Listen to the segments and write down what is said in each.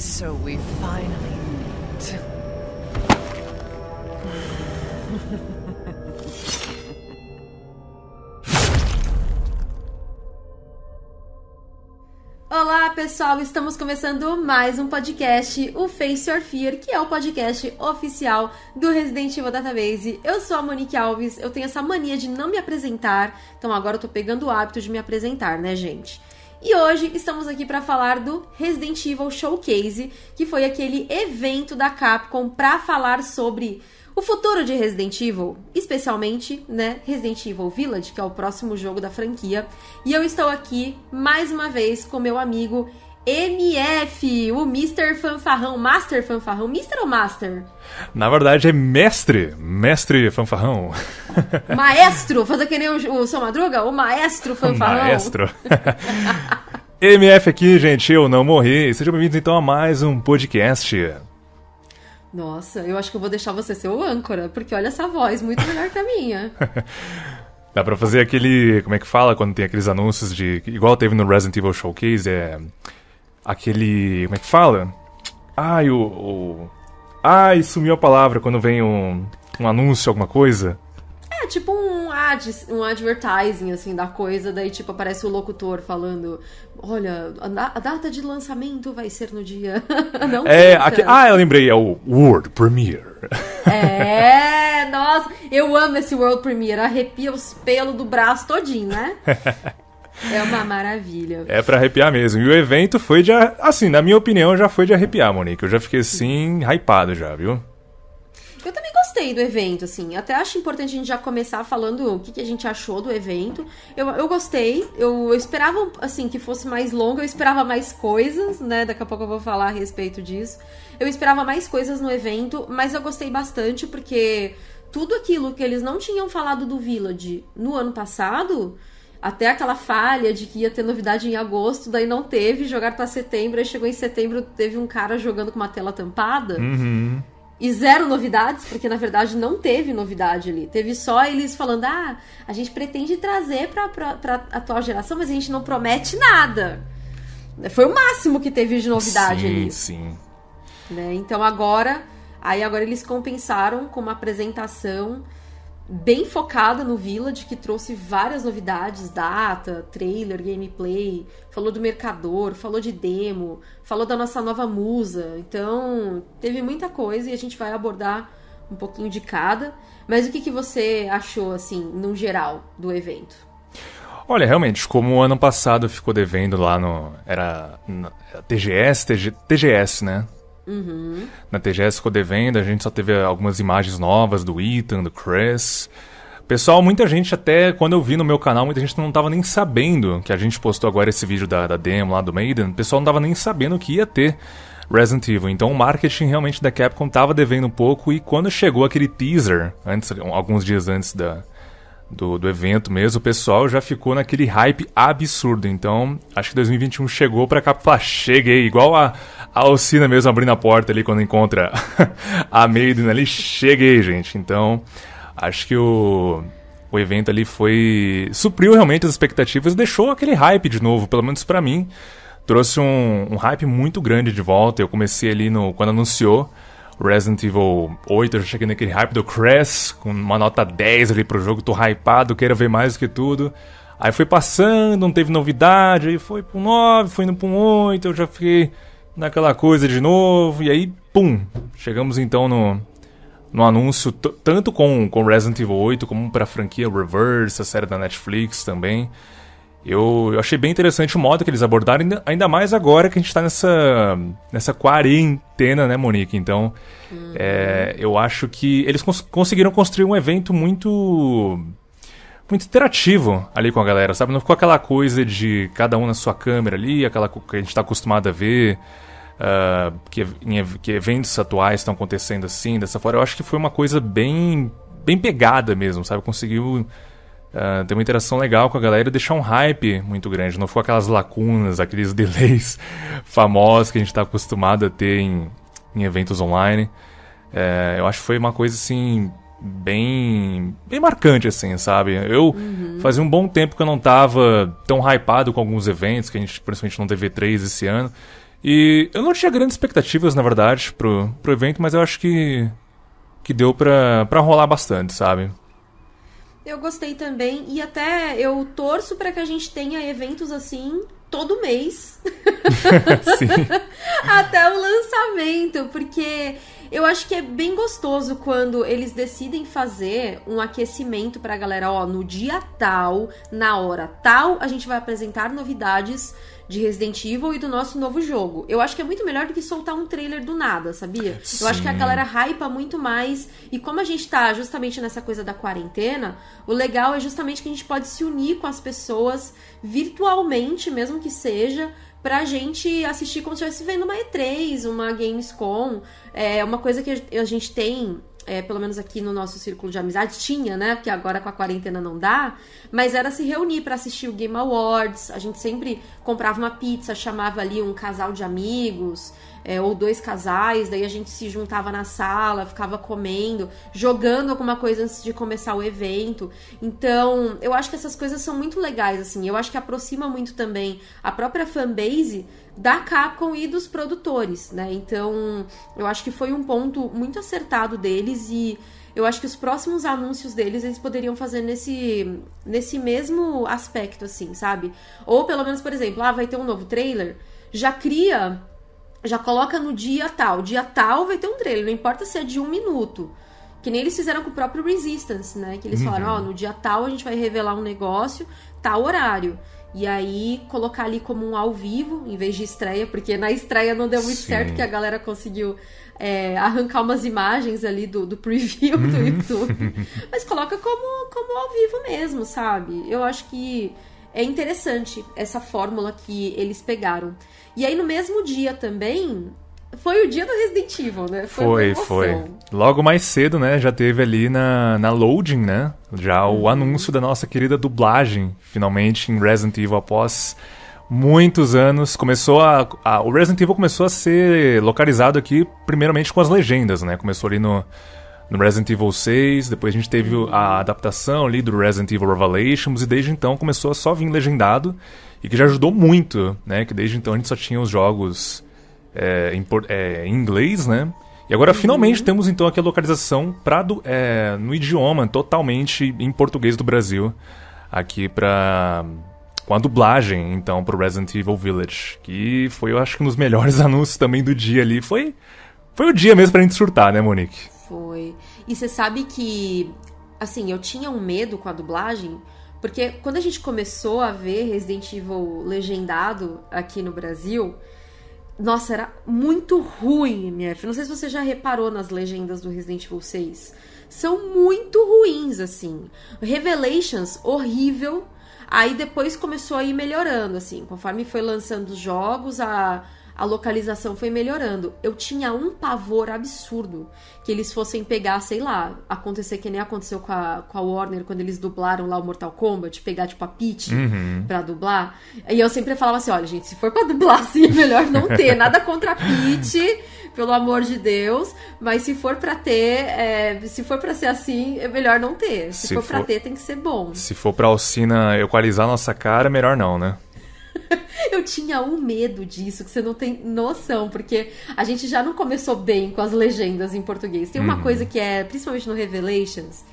So we finally meet. Olá, pessoal! Estamos começando mais um podcast, o Face Your Fear, que é o podcast oficial do Resident Evil Database. Eu sou a Monique Alves, eu tenho essa mania de não me apresentar, então agora eu tô pegando o hábito de me apresentar, né, gente? E hoje estamos aqui para falar do Resident Evil Showcase, que foi aquele evento da Capcom para falar sobre o futuro de Resident Evil, especialmente, né, Resident Evil Village, que é o próximo jogo da franquia. E eu estou aqui mais uma vez com meu amigo MF, o Mr. Fanfarrão, Master Fanfarrão, Mr. ou Master? Na verdade é mestre, mestre fanfarrão. Maestro, fazer que nem o, o seu Madruga, o maestro fanfarrão. Maestro. MF aqui, gente, eu não morri. Sejam bem-vindos então a mais um podcast. Nossa, eu acho que eu vou deixar você ser o âncora, porque olha essa voz, muito melhor que a minha. Dá pra fazer aquele. Como é que fala quando tem aqueles anúncios de. Igual teve no Resident Evil Showcase, é. Aquele. Como é que fala? Ai, o. o ai, sumiu a palavra quando vem um, um anúncio, alguma coisa. É tipo um ad, um advertising, assim, da coisa, daí tipo aparece o locutor falando, olha, a, data de lançamento vai ser no dia... Não é, aqui, ah, eu lembrei, é o World Premiere. É, nossa, eu amo esse World Premiere, arrepia os pelos do braço todinho, né? É uma maravilha. É para arrepiar mesmo. E o evento foi de. Assim, na minha opinião, já foi de arrepiar, Monique. Eu já fiquei assim, hypado já, viu? Eu também gostei do evento, assim. Até acho importante a gente já começar falando o que, que a gente achou do evento. Eu, eu gostei. Eu, eu esperava, assim, que fosse mais longo. Eu esperava mais coisas, né? Daqui a pouco eu vou falar a respeito disso. Eu esperava mais coisas no evento, mas eu gostei bastante porque tudo aquilo que eles não tinham falado do Village no ano passado até aquela falha de que ia ter novidade em agosto, daí não teve, jogar para setembro, aí chegou em setembro, teve um cara jogando com uma tela tampada. Uhum. E zero novidades, porque na verdade não teve novidade ali. Teve só eles falando: ah, a gente pretende trazer pra, pra, pra atual geração, mas a gente não promete nada. Foi o máximo que teve de novidade sim, ali. Sim, né? Então agora, aí agora eles compensaram com uma apresentação bem focada no Village, que trouxe várias novidades, data, trailer, gameplay, falou do mercador, falou de demo, falou da nossa nova musa. Então, teve muita coisa e a gente vai abordar um pouquinho de cada. Mas o que, que você achou, assim, no geral, do evento? Olha, realmente, como o ano passado ficou devendo lá no. Era. TGS, TG, TGS, né? Uhum. Na TGS ficou devendo, a gente só teve algumas imagens novas do Ethan, do Chris. Pessoal, muita gente até, quando eu vi no meu canal, muita gente não tava nem sabendo que a gente postou agora esse vídeo da, da demo lá do Maiden. O pessoal não tava nem sabendo que ia ter Resident Evil. Então o marketing realmente da Capcom tava devendo um pouco e quando chegou aquele teaser, antes, alguns dias antes da, do, do evento mesmo, o pessoal já ficou naquele hype absurdo. Então, acho que 2021 chegou pra cá falar, cheguei, igual a, a Alcina mesmo abrindo a porta ali quando encontra a Maiden ali, cheguei, gente. Então, acho que o, o evento ali foi. supriu realmente as expectativas deixou aquele hype de novo, pelo menos para mim. Trouxe um, um hype muito grande de volta. Eu comecei ali no. quando anunciou. Resident Evil 8, eu já cheguei naquele hype do Crash, com uma nota 10 ali pro jogo, tô hypado, quero ver mais do que tudo. Aí foi passando, não teve novidade, aí foi pro 9, foi indo pro 8, eu já fiquei naquela coisa de novo, e aí, pum! Chegamos então no, no anúncio, tanto com, com Resident Evil 8, como pra franquia Reverse, a série da Netflix também. Eu, eu achei bem interessante o modo que eles abordaram, ainda, ainda mais agora que a gente tá nessa, nessa quarentena, né, Monique? Então, uhum. é, eu acho que eles cons conseguiram construir um evento muito muito interativo ali com a galera, sabe? Não ficou aquela coisa de cada um na sua câmera ali, aquela que a gente está acostumado a ver, uh, que, em, que eventos atuais estão acontecendo assim, dessa forma. Eu acho que foi uma coisa bem, bem pegada mesmo, sabe? Conseguiu uh, ter uma interação legal com a galera e deixar um hype muito grande. Não foi aquelas lacunas, aqueles delays famosos que a gente está acostumado a ter em, em eventos online. Uh, eu acho que foi uma coisa assim bem bem marcante assim, sabe? Eu fazia um bom tempo que eu não tava tão hypado com alguns eventos, que a gente principalmente não teve 3 esse ano. E eu não tinha grandes expectativas, na verdade, pro, pro evento, mas eu acho que que deu pra, pra rolar bastante, sabe? Eu gostei também e até eu torço para que a gente tenha eventos assim todo mês até o lançamento, porque eu acho que é bem gostoso quando eles decidem fazer um aquecimento pra galera, ó, no dia tal, na hora tal, a gente vai apresentar novidades de Resident Evil e do nosso novo jogo. Eu acho que é muito melhor do que soltar um trailer do nada, sabia? Eu acho que a Sim. galera hypa muito mais. E como a gente tá justamente nessa coisa da quarentena, o legal é justamente que a gente pode se unir com as pessoas virtualmente, mesmo que seja, pra gente assistir como se estivesse vendo uma E3, uma Gamescom. É uma coisa que a gente tem. É, pelo menos aqui no nosso círculo de amizade, tinha, né? Porque agora com a quarentena não dá. Mas era se reunir pra assistir o Game Awards. A gente sempre comprava uma pizza, chamava ali um casal de amigos é, ou dois casais, daí a gente se juntava na sala, ficava comendo, jogando alguma coisa antes de começar o evento. Então, eu acho que essas coisas são muito legais, assim. Eu acho que aproxima muito também a própria fanbase da Capcom e dos produtores, né? Então, eu acho que foi um ponto muito acertado deles e eu acho que os próximos anúncios deles eles poderiam fazer nesse, nesse mesmo aspecto, assim, sabe? Ou pelo menos, por exemplo, ah, vai ter um novo trailer, já cria já coloca no dia tal. Dia tal vai ter um trailer, não importa se é de um minuto. Que nem eles fizeram com o próprio Resistance, né? Que eles falaram, ó, no dia tal a gente vai revelar um negócio, tal horário. E aí colocar ali como um ao vivo, em vez de estreia, porque na estreia não deu muito Sim. certo, que a galera conseguiu é, arrancar umas imagens ali do, do preview do YouTube. Mas coloca como, como ao vivo mesmo, sabe? Eu acho que é interessante essa fórmula que eles pegaram. E aí no mesmo dia também foi o dia do Resident Evil, né? Foi, emoção. foi. Logo mais cedo, né, já teve ali na, na loading, né, já o anúncio da nossa querida dublagem, finalmente, em Resident Evil após muitos anos. Começou a, a- O Resident Evil começou a ser localizado aqui, primeiramente com as legendas, né, começou ali no, no Resident Evil 6, depois a gente teve a adaptação ali do Resident Evil Revelations, e desde então começou a só vir legendado, e que já ajudou muito, né, que desde então a gente só tinha os jogos é, em, é, em inglês, né? E agora finalmente temos então aqui a localização pra do- é, no idioma totalmente em português do Brasil, aqui pra com a dublagem então pro Resident Evil Village, que foi eu acho que um dos melhores anúncios também do dia ali, foi foi o dia mesmo pra gente surtar, né, Monique? Foi. E você sabe que, assim, eu tinha um medo com a dublagem, porque quando a gente começou a ver Resident Evil legendado aqui no Brasil, nossa, era muito ruim, MF. Não sei se você já reparou nas legendas do Resident Evil 6. São muito ruins, assim. Revelations, horrível. Aí depois começou a ir melhorando, assim. Conforme foi lançando os jogos, a, a localização foi melhorando. Eu tinha um pavor absurdo que eles fossem pegar, sei lá, acontecer que nem aconteceu com a, com a Warner quando eles dublaram lá o Mortal Kombat, pegar tipo a Peach pra dublar. E eu sempre falava assim: olha, gente, se for pra dublar assim, é melhor não ter. Nada contra a Peach, pelo amor de Deus. Mas se for pra ter, é, se for pra ser assim, é melhor não ter. Se, Se for, pra for- ter, tem que ser bom. Se for pra Alcina equalizar nossa cara, melhor não, né? Eu tinha um medo disso, que você não tem noção, porque a gente já não começou bem com as legendas em português. Tem uma coisa que é, principalmente no Revelations,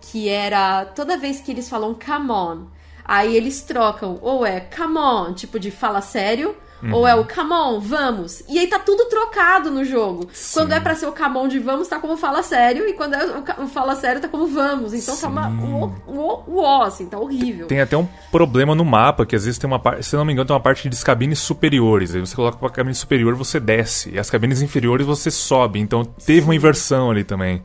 que era toda vez que eles falam come on, aí eles trocam, ou é come on, tipo de fala sério, ou é o come on, vamos. E aí tá tudo trocado no jogo. Quando é pra ser o come on de vamos, tá como fala sério, e quando é o, o fala sério, tá como vamos. Então tá uma, um, um, um, ó, assim, tá horrível. Tem até um problema no mapa, que às vezes tem uma parte, se não me engano, tem uma parte de cabines superiores. Aí você coloca pra cabine superior, você desce. E as cabines inferiores você sobe. Então teve uma inversão ali também.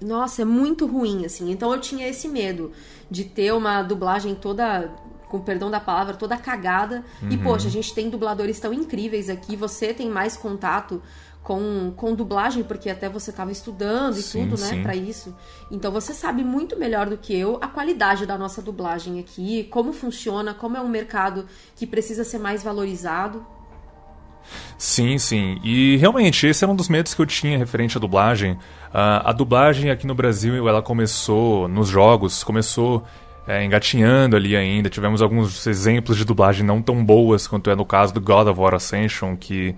Nossa, é muito ruim, assim. Então eu tinha esse medo de ter uma dublagem toda, com perdão da palavra, toda cagada. E, Uhum. poxa, a gente tem dubladores tão incríveis aqui, você tem mais contato com, com dublagem, porque até você estava estudando e Sim, tudo, né, pra isso. Então você sabe muito melhor do que eu a qualidade da nossa dublagem aqui, como funciona, como é um mercado que precisa ser mais valorizado. Sim, sim. E realmente, esse era um dos medos que eu tinha referente à dublagem. Uh, a dublagem aqui no Brasil, ela começou nos jogos, começou é, engatinhando ali ainda. Tivemos alguns exemplos de dublagem não tão boas quanto é no caso do God of War Ascension, que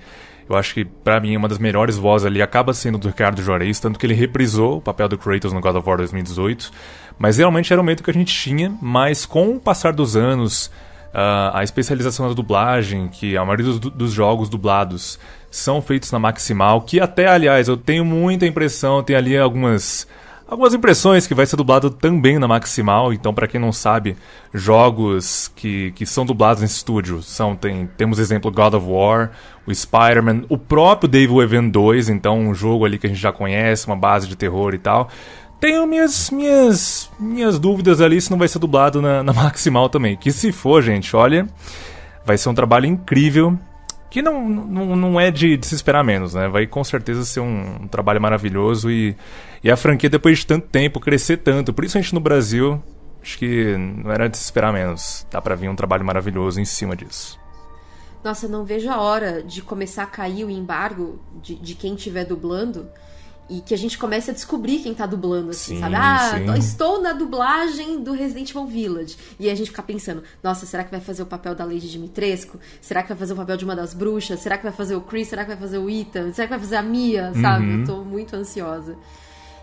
eu acho que, para mim, uma das melhores vozes ali acaba sendo do Ricardo Juarez, tanto que ele reprisou o papel do Kratos no God of War 2018. Mas realmente era o medo que a gente tinha, mas com o passar dos anos, uh, a especialização da dublagem, que a maioria dos, dos, jogos dublados são feitos na Maximal, que até, aliás, eu tenho muita impressão, tem ali algumas algumas impressões que vai ser dublado também na Maximal. Então, para quem não sabe, jogos que, que são dublados em estúdio são tem temos exemplo God of War, o Spider-Man, o próprio Devil Event 2, então um jogo ali que a gente já conhece, uma base de terror e tal. Tenho minhas minhas minhas dúvidas ali se não vai ser dublado na, na Maximal também. Que se for, gente, olha, vai ser um trabalho incrível que não, não, não é de, de, se esperar menos, né? Vai com certeza ser um, um, trabalho maravilhoso e, e a franquia, depois de tanto tempo, crescer tanto, principalmente no Brasil, acho que não era de se esperar menos. Dá pra vir um trabalho maravilhoso em cima disso. Nossa, não vejo a hora de começar a cair o embargo de, de quem estiver dublando e que a gente comece a descobrir quem tá dublando, assim, sim, sabe? Ah, sim. estou na dublagem do Resident Evil Village. E a gente fica pensando, nossa, será que vai fazer o papel da Lady Dimitrescu? Será que vai fazer o papel de uma das bruxas? Será que vai fazer o Chris? Será que vai fazer o Ethan? Será que vai fazer a Mia? Sabe? Uhum. Eu tô muito ansiosa.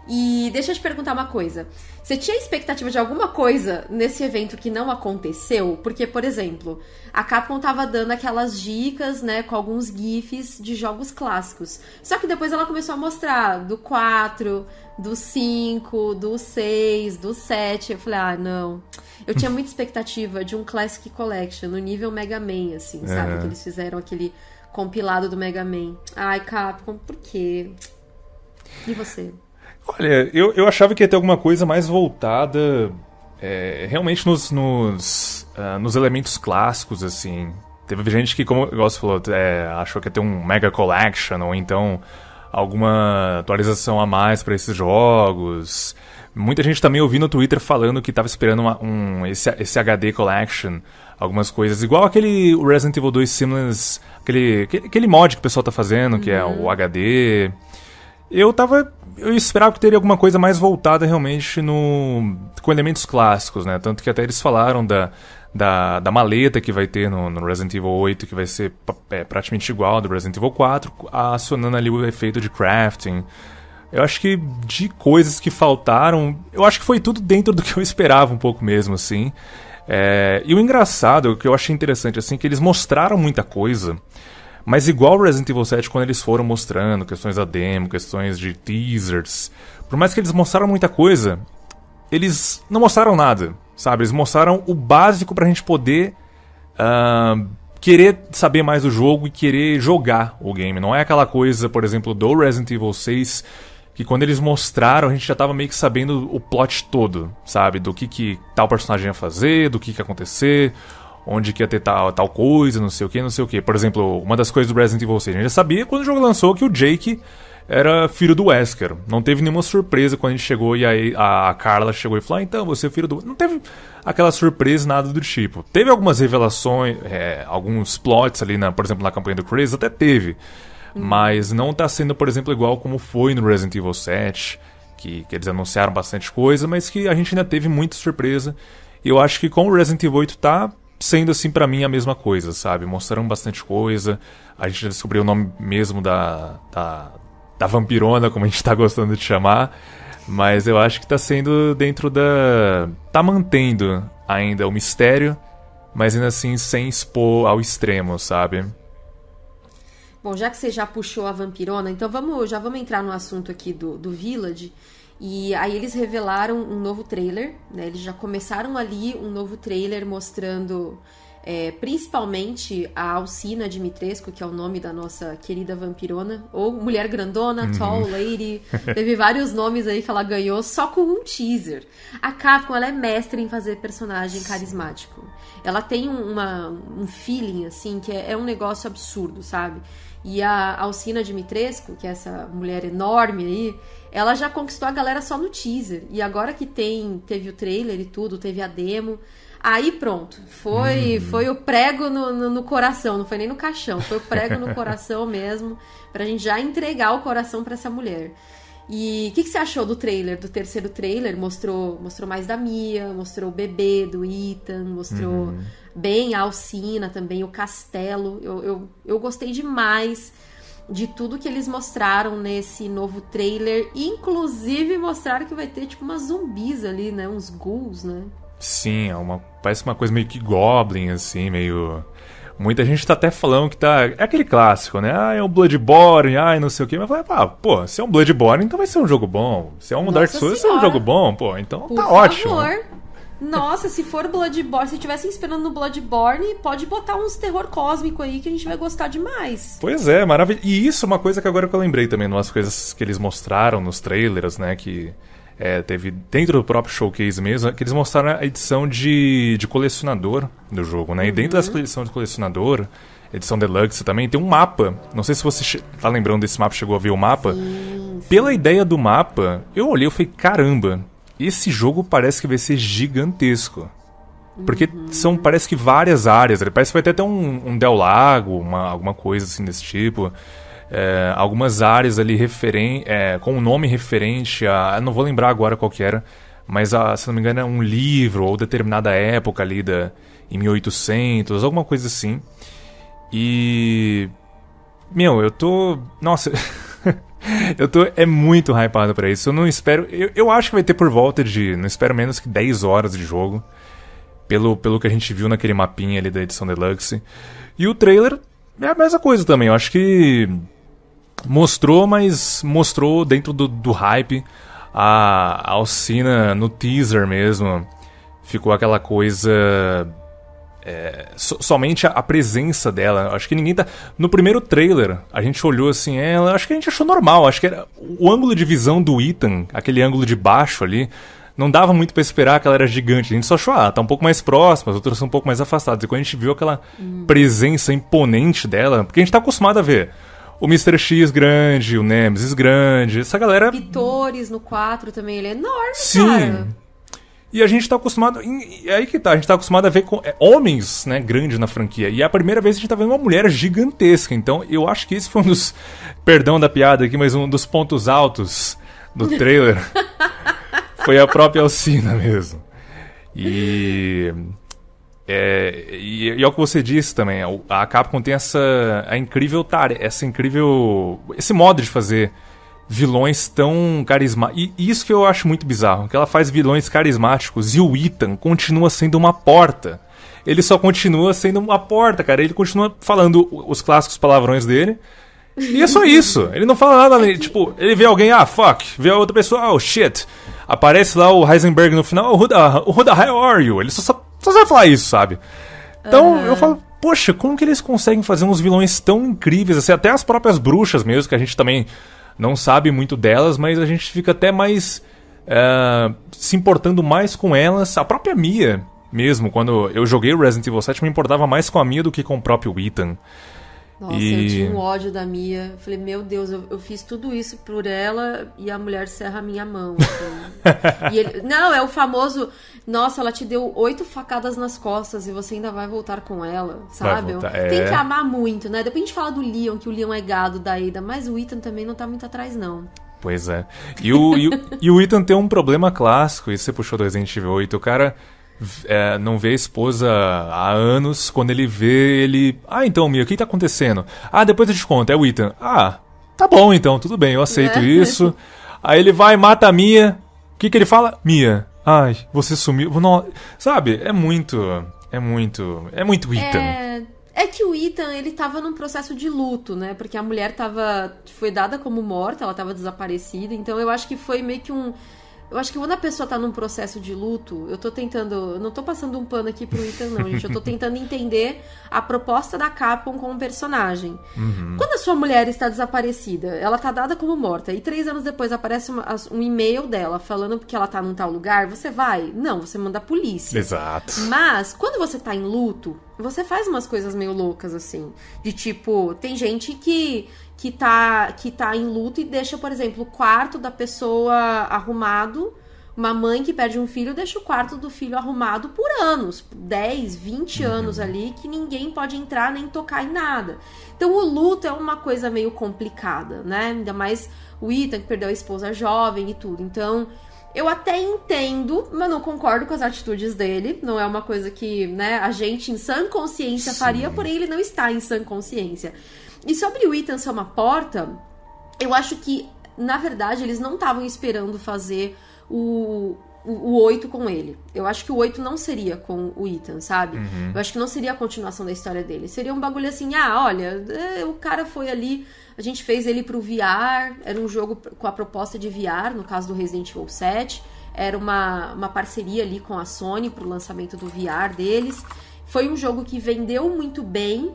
E deixa eu te perguntar uma coisa. Você tinha expectativa de alguma coisa nesse evento que não aconteceu? Porque, por exemplo, a Capcom tava dando aquelas dicas, né, com alguns GIFs de jogos clássicos. Só que depois ela começou a mostrar do 4, do 5, do 6, do 7. Eu falei, ah, não. Eu tinha muita expectativa de um Classic Collection no nível Mega Man, assim, sabe? Que eles fizeram aquele compilado do Mega Man. Ai, Capcom, por quê? E você? Olha, eu, eu achava que ia ter alguma coisa mais voltada é, realmente nos, nos, uh, nos, elementos clássicos, assim. Teve gente que, como você falou, é, achou que ia ter um Mega Collection, ou então alguma atualização a mais para esses jogos. Muita gente também ouviu no Twitter falando que estava esperando uma, um, esse, esse HD Collection, algumas coisas. Igual aquele Resident Evil 2 Seamless, aquele, aquele mod que o pessoal tá fazendo, uhum. que é o HD. Eu tava eu esperava que teria alguma coisa mais voltada realmente no com elementos clássicos, né? Tanto que até eles falaram da, da, da maleta que vai ter no, no Resident Evil 8, que vai ser é, praticamente igual ao do Resident Evil 4, acionando ali o efeito de crafting. Eu acho que de coisas que faltaram, eu acho que foi tudo dentro do que eu esperava um pouco mesmo, assim. É, e o engraçado, o que eu achei interessante, assim, que eles mostraram muita coisa, mas igual Resident Evil 7, quando eles foram mostrando questões da demo, questões de teasers, por mais que eles mostraram muita coisa, eles não mostraram nada, sabe? Eles mostraram o básico pra gente poder uh, querer saber mais do jogo e querer jogar o game. Não é aquela coisa, por exemplo, do Resident Evil 6, que quando eles mostraram a gente já tava meio que sabendo o plot todo, sabe? Do que, que tal personagem ia fazer, do que, que ia acontecer onde que ia ter tal, tal coisa, não sei o que, não sei o que. Por exemplo, uma das coisas do Resident Evil 6, a gente já sabia quando o jogo lançou que o Jake era filho do Wesker. Não teve nenhuma surpresa quando a gente chegou e aí a Carla chegou e falou: ah, então, você é filho do. Não teve aquela surpresa, nada do tipo. Teve algumas revelações, é, alguns plots ali, na, por exemplo, na campanha do Chris, até teve. Hum. Mas não tá sendo, por exemplo, igual como foi no Resident Evil 7, que, que eles anunciaram bastante coisa, mas que a gente ainda teve muita surpresa. E eu acho que com o Resident Evil 8 tá sendo assim para mim a mesma coisa, sabe? Mostraram bastante coisa. A gente descobriu o nome mesmo da, da, da vampirona, como a gente tá gostando de chamar. Mas eu acho que tá sendo dentro da. tá mantendo ainda o mistério, mas ainda assim sem expor ao extremo, sabe? Bom, já que você já puxou a vampirona, então vamos, já vamos entrar no assunto aqui do, do Village. E aí eles revelaram um novo trailer, né? Eles já começaram ali um novo trailer mostrando é, principalmente a Alcina Dimitrescu, que é o nome da nossa querida vampirona, ou Mulher Grandona, uhum. Tall Lady. Teve vários nomes aí que ela ganhou só com um teaser. A Capcom, ela é mestre em fazer personagem carismático. Ela tem uma, um feeling, assim, que é, é um negócio absurdo, sabe? E a Alcina Dimitrescu, que é essa mulher enorme aí, ela já conquistou a galera só no teaser. E agora que tem, teve o trailer e tudo, teve a demo, Aí pronto, foi Uhum. foi o prego no, no, no coração, não foi nem no caixão, foi o prego no coração mesmo, pra gente já entregar o coração pra essa mulher. E o que, que você achou do trailer, do terceiro trailer? Mostrou, mostrou mais da Mia, mostrou o bebê do Ethan, mostrou Uhum. bem a Alcina também, o castelo. Eu, eu, eu gostei demais de tudo que eles mostraram nesse novo trailer. Inclusive mostraram que vai ter tipo umas zumbis ali, né? Uns ghouls, né? Sim, é uma, parece uma coisa meio que Goblin, assim, meio. Muita gente tá até falando que tá. É aquele clássico, né? Ah, é um Bloodborne, ai, não sei o quê. Mas vai, ah, pô, se é um Bloodborne, então vai ser um jogo bom. Se é um Nossa Dark Souls, vai ser um Senhora. jogo bom, pô. Então Por tá favor. ótimo. Nossa, se for Bloodborne, se estivessem esperando no Bloodborne, pode botar uns terror cósmico aí que a gente vai gostar demais. Pois é, maravilhoso. E isso é uma coisa que agora que eu lembrei também, umas coisas que eles mostraram nos trailers, né? Que é, teve dentro do próprio showcase mesmo, que eles mostraram a edição de, de colecionador do jogo, né? E dentro dessa edição de colecionador, edição deluxe também, tem um mapa. Não sei se você tá lembrando desse mapa, chegou a ver o mapa. Pela ideia do mapa, eu olhei e falei, caramba, esse jogo parece que vai ser gigantesco. Porque são, parece que várias áreas. Parece que vai ter até um, um Del Lago, uma, alguma coisa assim desse tipo. É, algumas áreas ali referen é, com um nome referente a. Não vou lembrar agora qual que era. Mas, a, se não me engano, é um livro ou determinada época ali da, em 1800, alguma coisa assim. E. Meu, eu tô. Nossa. eu tô. É muito hypado pra isso. Eu não espero. Eu, eu acho que vai ter por volta de. Não espero menos que 10 horas de jogo. Pelo, pelo que a gente viu naquele mapinha ali da edição Deluxe. E o trailer é a mesma coisa também. Eu acho que. Mostrou, mas mostrou dentro do, do hype. A, Alcina no teaser mesmo. Ficou aquela coisa so- somente a, a presença dela. Acho que ninguém tá. No primeiro trailer, a gente olhou assim, ela. Acho que a gente achou normal. Acho que era o ângulo de visão do Ethan, aquele ângulo de baixo ali. Não dava muito pra esperar que ela era gigante. A gente só achou, ah, tá um pouco mais próxima, as outras são um pouco mais afastadas. E quando a gente viu aquela presença imponente dela, porque a gente tá acostumado a ver o Mr. X grande, o Nemesis grande, essa galera Pitores no 4 também, ele é enorme, Sim. cara. E a gente tá acostumado. E aí que tá, a gente tá acostumado a ver com, é, homens, né, grandes na franquia. E é a primeira vez que a gente tá vendo uma mulher gigantesca. Então eu acho que esse foi um dos. Perdão da piada aqui, mas um dos pontos altos do trailer. foi a própria Alcina mesmo. E. É, e, e é o que você disse também, a Capcom tem essa a incrível tarefa, essa incrível. esse modo de fazer vilões tão carismáticos. E isso que eu acho muito bizarro, que ela faz vilões carismáticos e o Ethan continua sendo uma porta. Ele só continua sendo uma porta, cara. Ele continua falando os clássicos palavrões dele. E é só isso. Ele não fala nada. Tipo, ele vê alguém, ah, fuck. Vê a outra pessoa, oh, shit. Aparece lá o Heisenberg no final, oh, who the, who the hell are you? Ele só, só, só sabe falar isso, sabe? Então eu falo, poxa, como que eles conseguem fazer uns vilões tão incríveis, assim, até as próprias bruxas mesmo, que a gente também não sabe muito delas, mas a gente fica até mais é, se importando mais com elas. A própria Mia mesmo, quando eu joguei o Resident Evil 7, me importava mais com a Mia do que com o próprio Ethan. Nossa, E- eu tinha um ódio da Mia. Falei, meu Deus, eu, eu fiz tudo isso por ela e a mulher serra a minha mão. assim. Ele- não, é o famoso. Nossa, ela te deu oito facadas nas costas e você ainda vai voltar com ela, sabe? voltar, Tem é. que amar muito, né? Depois a gente fala do Leon, que o Leon é gado da Ada, mas o Ethan também não tá muito atrás, não. Pois é. E o, e, o- e o Ethan tem um problema clássico, e você puxou do Resident Evil 8. O cara é, não vê a esposa há anos, quando ele vê, ele. Ah, então, Mia, o que tá acontecendo? Ah, depois eu te conto, é o Ethan. Ah, tá bom então, tudo bem, eu aceito É. isso. Aí ele vai, mata a Mia. O que, que ele fala? Mia, ai, você sumiu. Não, sabe, é muito. É muito. É muito Ethan. É, é que o Ethan, ele tava num processo de luto, né? Porque a mulher tava. Foi dada como morta, ela tava desaparecida. Então eu acho que foi meio que um. Eu acho que quando a pessoa tá num processo de luto, eu tô tentando. Eu não tô passando um pano aqui pro Ethan, não, gente. Eu tô tentando entender a proposta da Capcom com o personagem. Quando a sua mulher está desaparecida, ela tá dada como morta, e três anos depois aparece uma- um e-mail dela falando que ela tá num tal lugar, você vai? Não, você manda a polícia. Exato. Mas, quando você tá em luto, você faz umas coisas meio loucas, assim. De tipo, tem gente que, que, tá, que tá em luto e deixa, por exemplo, o quarto da pessoa arrumado Uma mãe que perde um filho deixa o quarto do filho arrumado por anos 10, 20 Uhum. anos ali que ninguém pode entrar nem tocar em nada. Então o luto é uma coisa meio complicada, né? Ainda mais o Ethan que perdeu a esposa jovem e tudo. Então eu até entendo, mas não concordo com as atitudes dele. Não é uma coisa que, né, a gente em sã consciência Sim. faria, porém ele não está em sã consciência. E sobre o Ethan ser uma porta, eu acho que, na verdade, eles não estavam esperando fazer o, o, o 8 com ele. Eu acho que o 8 não seria com o Ethan, sabe? Eu acho que não seria a continuação da história dele. Seria um bagulho assim, ah, olha, é, o cara foi ali, a gente fez ele pro VR, era um jogo com a proposta de VR, no caso do Resident Evil 7. Era uma, uma parceria ali com a Sony pro lançamento do VR deles. Foi um jogo que vendeu muito bem,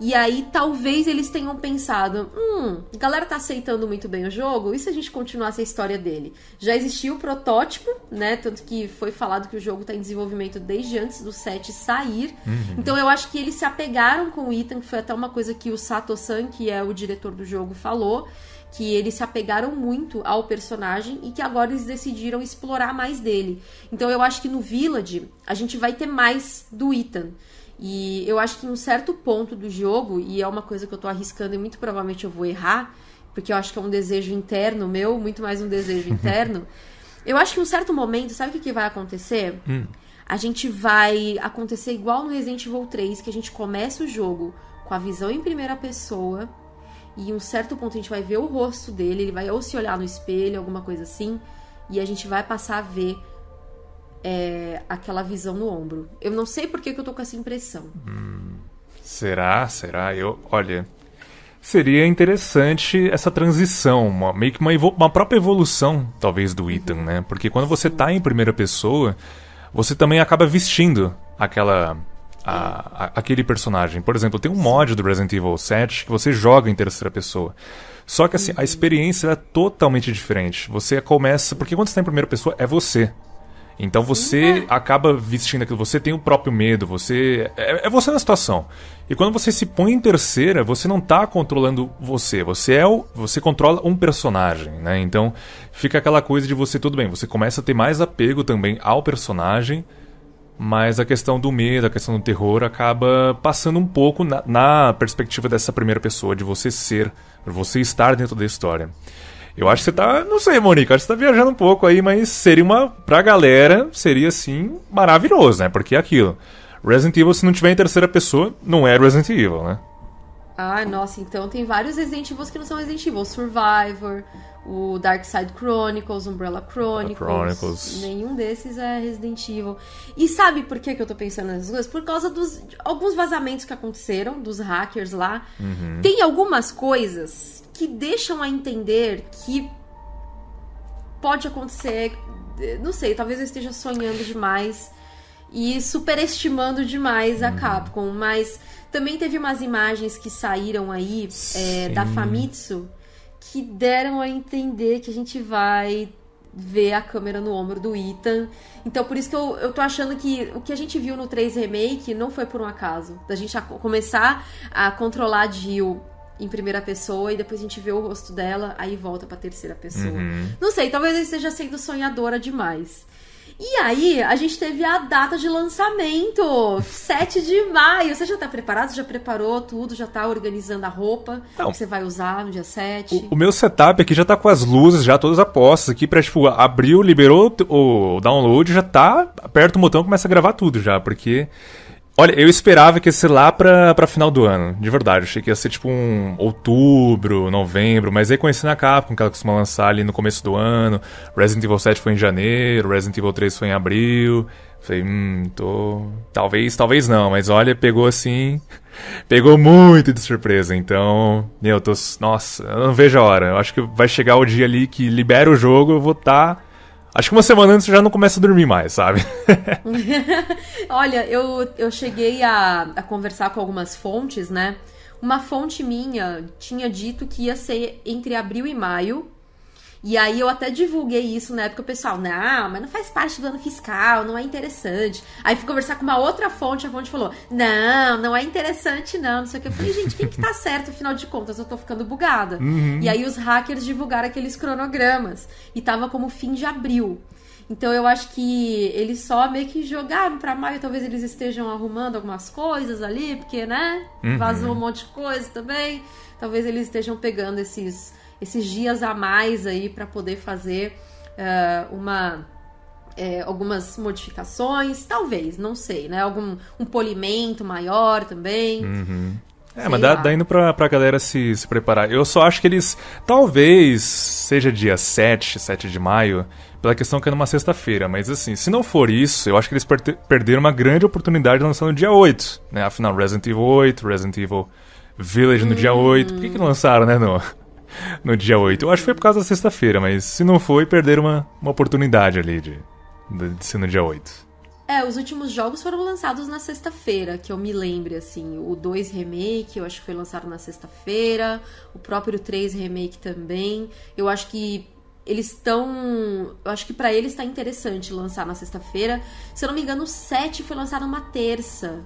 e aí, talvez eles tenham pensado: hum, a galera tá aceitando muito bem o jogo, e se a gente continuasse a história dele? Já existia o protótipo, né? Tanto que foi falado que o jogo tá em desenvolvimento desde antes do 7 sair. Então eu acho que eles se apegaram com o Ethan, que foi até uma coisa que o Sato-san, que é o diretor do jogo, falou. Que eles se apegaram muito ao personagem e que agora eles decidiram explorar mais dele. Então eu acho que no Village a gente vai ter mais do Ethan. E eu acho que em um certo ponto do jogo, e é uma coisa que eu tô arriscando e muito provavelmente eu vou errar, porque eu acho que é um desejo interno meu, muito mais um desejo interno. Eu acho que em um certo momento, sabe o que, que vai acontecer? A gente vai acontecer igual no Resident Evil 3, que a gente começa o jogo com a visão em primeira pessoa, e em um certo ponto a gente vai ver o rosto dele, ele vai ou se olhar no espelho, alguma coisa assim, e a gente vai passar a ver é, aquela visão no ombro. Eu não sei por que, que eu tô com essa impressão. Será? Será? Eu, olha, seria interessante essa transição, uma- meio que uma, uma própria evolução, talvez, do Ethan, né? Porque quando você tá em primeira pessoa, você também acaba vestindo aquela. a- a- aquele personagem. Por exemplo, tem um mod do Resident Evil 7 que você joga em terceira pessoa. Só que assim, a experiência é totalmente diferente. Você começa. Porque quando você tá em primeira pessoa, é você. Então você acaba vestindo aquilo, você tem o próprio medo, você. É, é você na situação. E quando você se põe em terceira, você não tá controlando você. Você é o. Você controla um personagem, né? Então fica aquela coisa de você, tudo bem, você começa a ter mais apego também ao personagem, mas a questão do medo, a questão do terror acaba passando um pouco na, na perspectiva dessa primeira pessoa, de você ser, você estar dentro da história. Eu acho que você tá. Não sei, Monique, acho que você tá viajando um pouco aí, mas seria uma. Pra galera, seria assim, maravilhoso, né? Porque é aquilo. Resident Evil, se não tiver em terceira pessoa, não é Resident Evil, né? Ah, nossa, então tem vários Resident Evil que não são Resident Evil. Survivor, o Dark Side Chronicles, Umbrella Chronicles. Chronicles. Nenhum desses é Resident Evil. E sabe por que, que eu tô pensando nessas coisas? Por causa dos alguns vazamentos que aconteceram, dos hackers lá. Tem algumas coisas que deixam a entender que pode acontecer. Não sei, talvez eu esteja sonhando demais e superestimando demais a Capcom, mas também teve umas imagens que saíram aí é, da. Famitsu que deram a entender que a gente vai ver a câmera no ombro do Ethan. Então por isso que eu, eu tô achando que o que a gente viu no 3 Remake não foi por um acaso. Da gente a- começar a controlar a Jill em primeira pessoa e depois a gente vê o rosto dela, aí volta pra terceira pessoa. Não sei, talvez eu esteja sendo sonhadora demais. E aí, a gente teve a data de lançamento, 7 de maio. Você já tá preparado? Já preparou tudo? Já tá organizando a roupa Não. que você vai usar no dia 7? O meu setup aqui já tá com as luzes, já todas apostas aqui pra, tipo, abriu, liberou o download, já tá, aperta o botão começa a gravar tudo já, porque... Olha, eu esperava que ia ser lá pra, pra final do ano, de verdade. Achei que ia ser tipo um outubro, novembro, mas aí conhecendo a Capcom, que ela costuma lançar ali no começo do ano. Resident Evil 7 foi em janeiro, Resident Evil 3 foi em abril. Falei, hum, tô. Talvez, talvez não, mas olha, pegou assim. Pegou muito de surpresa, então. Meu, eu tô. Nossa, eu não vejo a hora. Eu acho que vai chegar o dia ali que libera o jogo, eu vou estar. Tá... Acho que uma semana antes eu já não começa a dormir mais, sabe? Olha, eu, eu cheguei a, a conversar com algumas fontes, né? Uma fonte minha tinha dito que ia ser entre abril e maio. E aí eu até divulguei isso na época, o pessoal, não, mas não faz parte do ano fiscal, não é interessante. Aí fui conversar com uma outra fonte, a fonte falou, não, não é interessante não, não sei o que. Eu falei, gente, quem que tá certo, afinal de contas, eu tô ficando bugada. E aí os hackers divulgaram aqueles cronogramas, e tava como fim de abril. Então eu acho que eles só meio que jogaram pra maio, talvez eles estejam arrumando algumas coisas ali, porque, né? Uhum. Vazou um monte de coisa também. Talvez eles estejam pegando esses, esses dias a mais aí pra poder fazer eh, uma. eh, algumas modificações, talvez, não sei, né? Algum um polimento maior também. É, Sei mas dá, dá indo pra, pra galera se, se preparar. Eu só acho que eles. Talvez seja dia 7, 7 de maio, pela questão que é numa sexta-feira. Mas assim, se não for isso, eu acho que eles perte- perderam uma grande oportunidade lançando no dia 8. Né? Afinal, Resident Evil 8, Resident Evil Village no dia 8. Por que, que não lançaram, né? No, no dia 8? Eu acho que foi por causa da sexta-feira, mas se não foi, perderam uma, uma oportunidade ali de, de, de ser no dia 8. É, os últimos jogos foram lançados na sexta-feira, que eu me lembre, assim. O 2 Remake, eu acho que foi lançado na sexta-feira. O próprio 3 Remake também. Eu acho que eles estão. Eu acho que pra eles tá interessante lançar na sexta-feira. Se eu não me engano, o 7 foi lançado numa terça.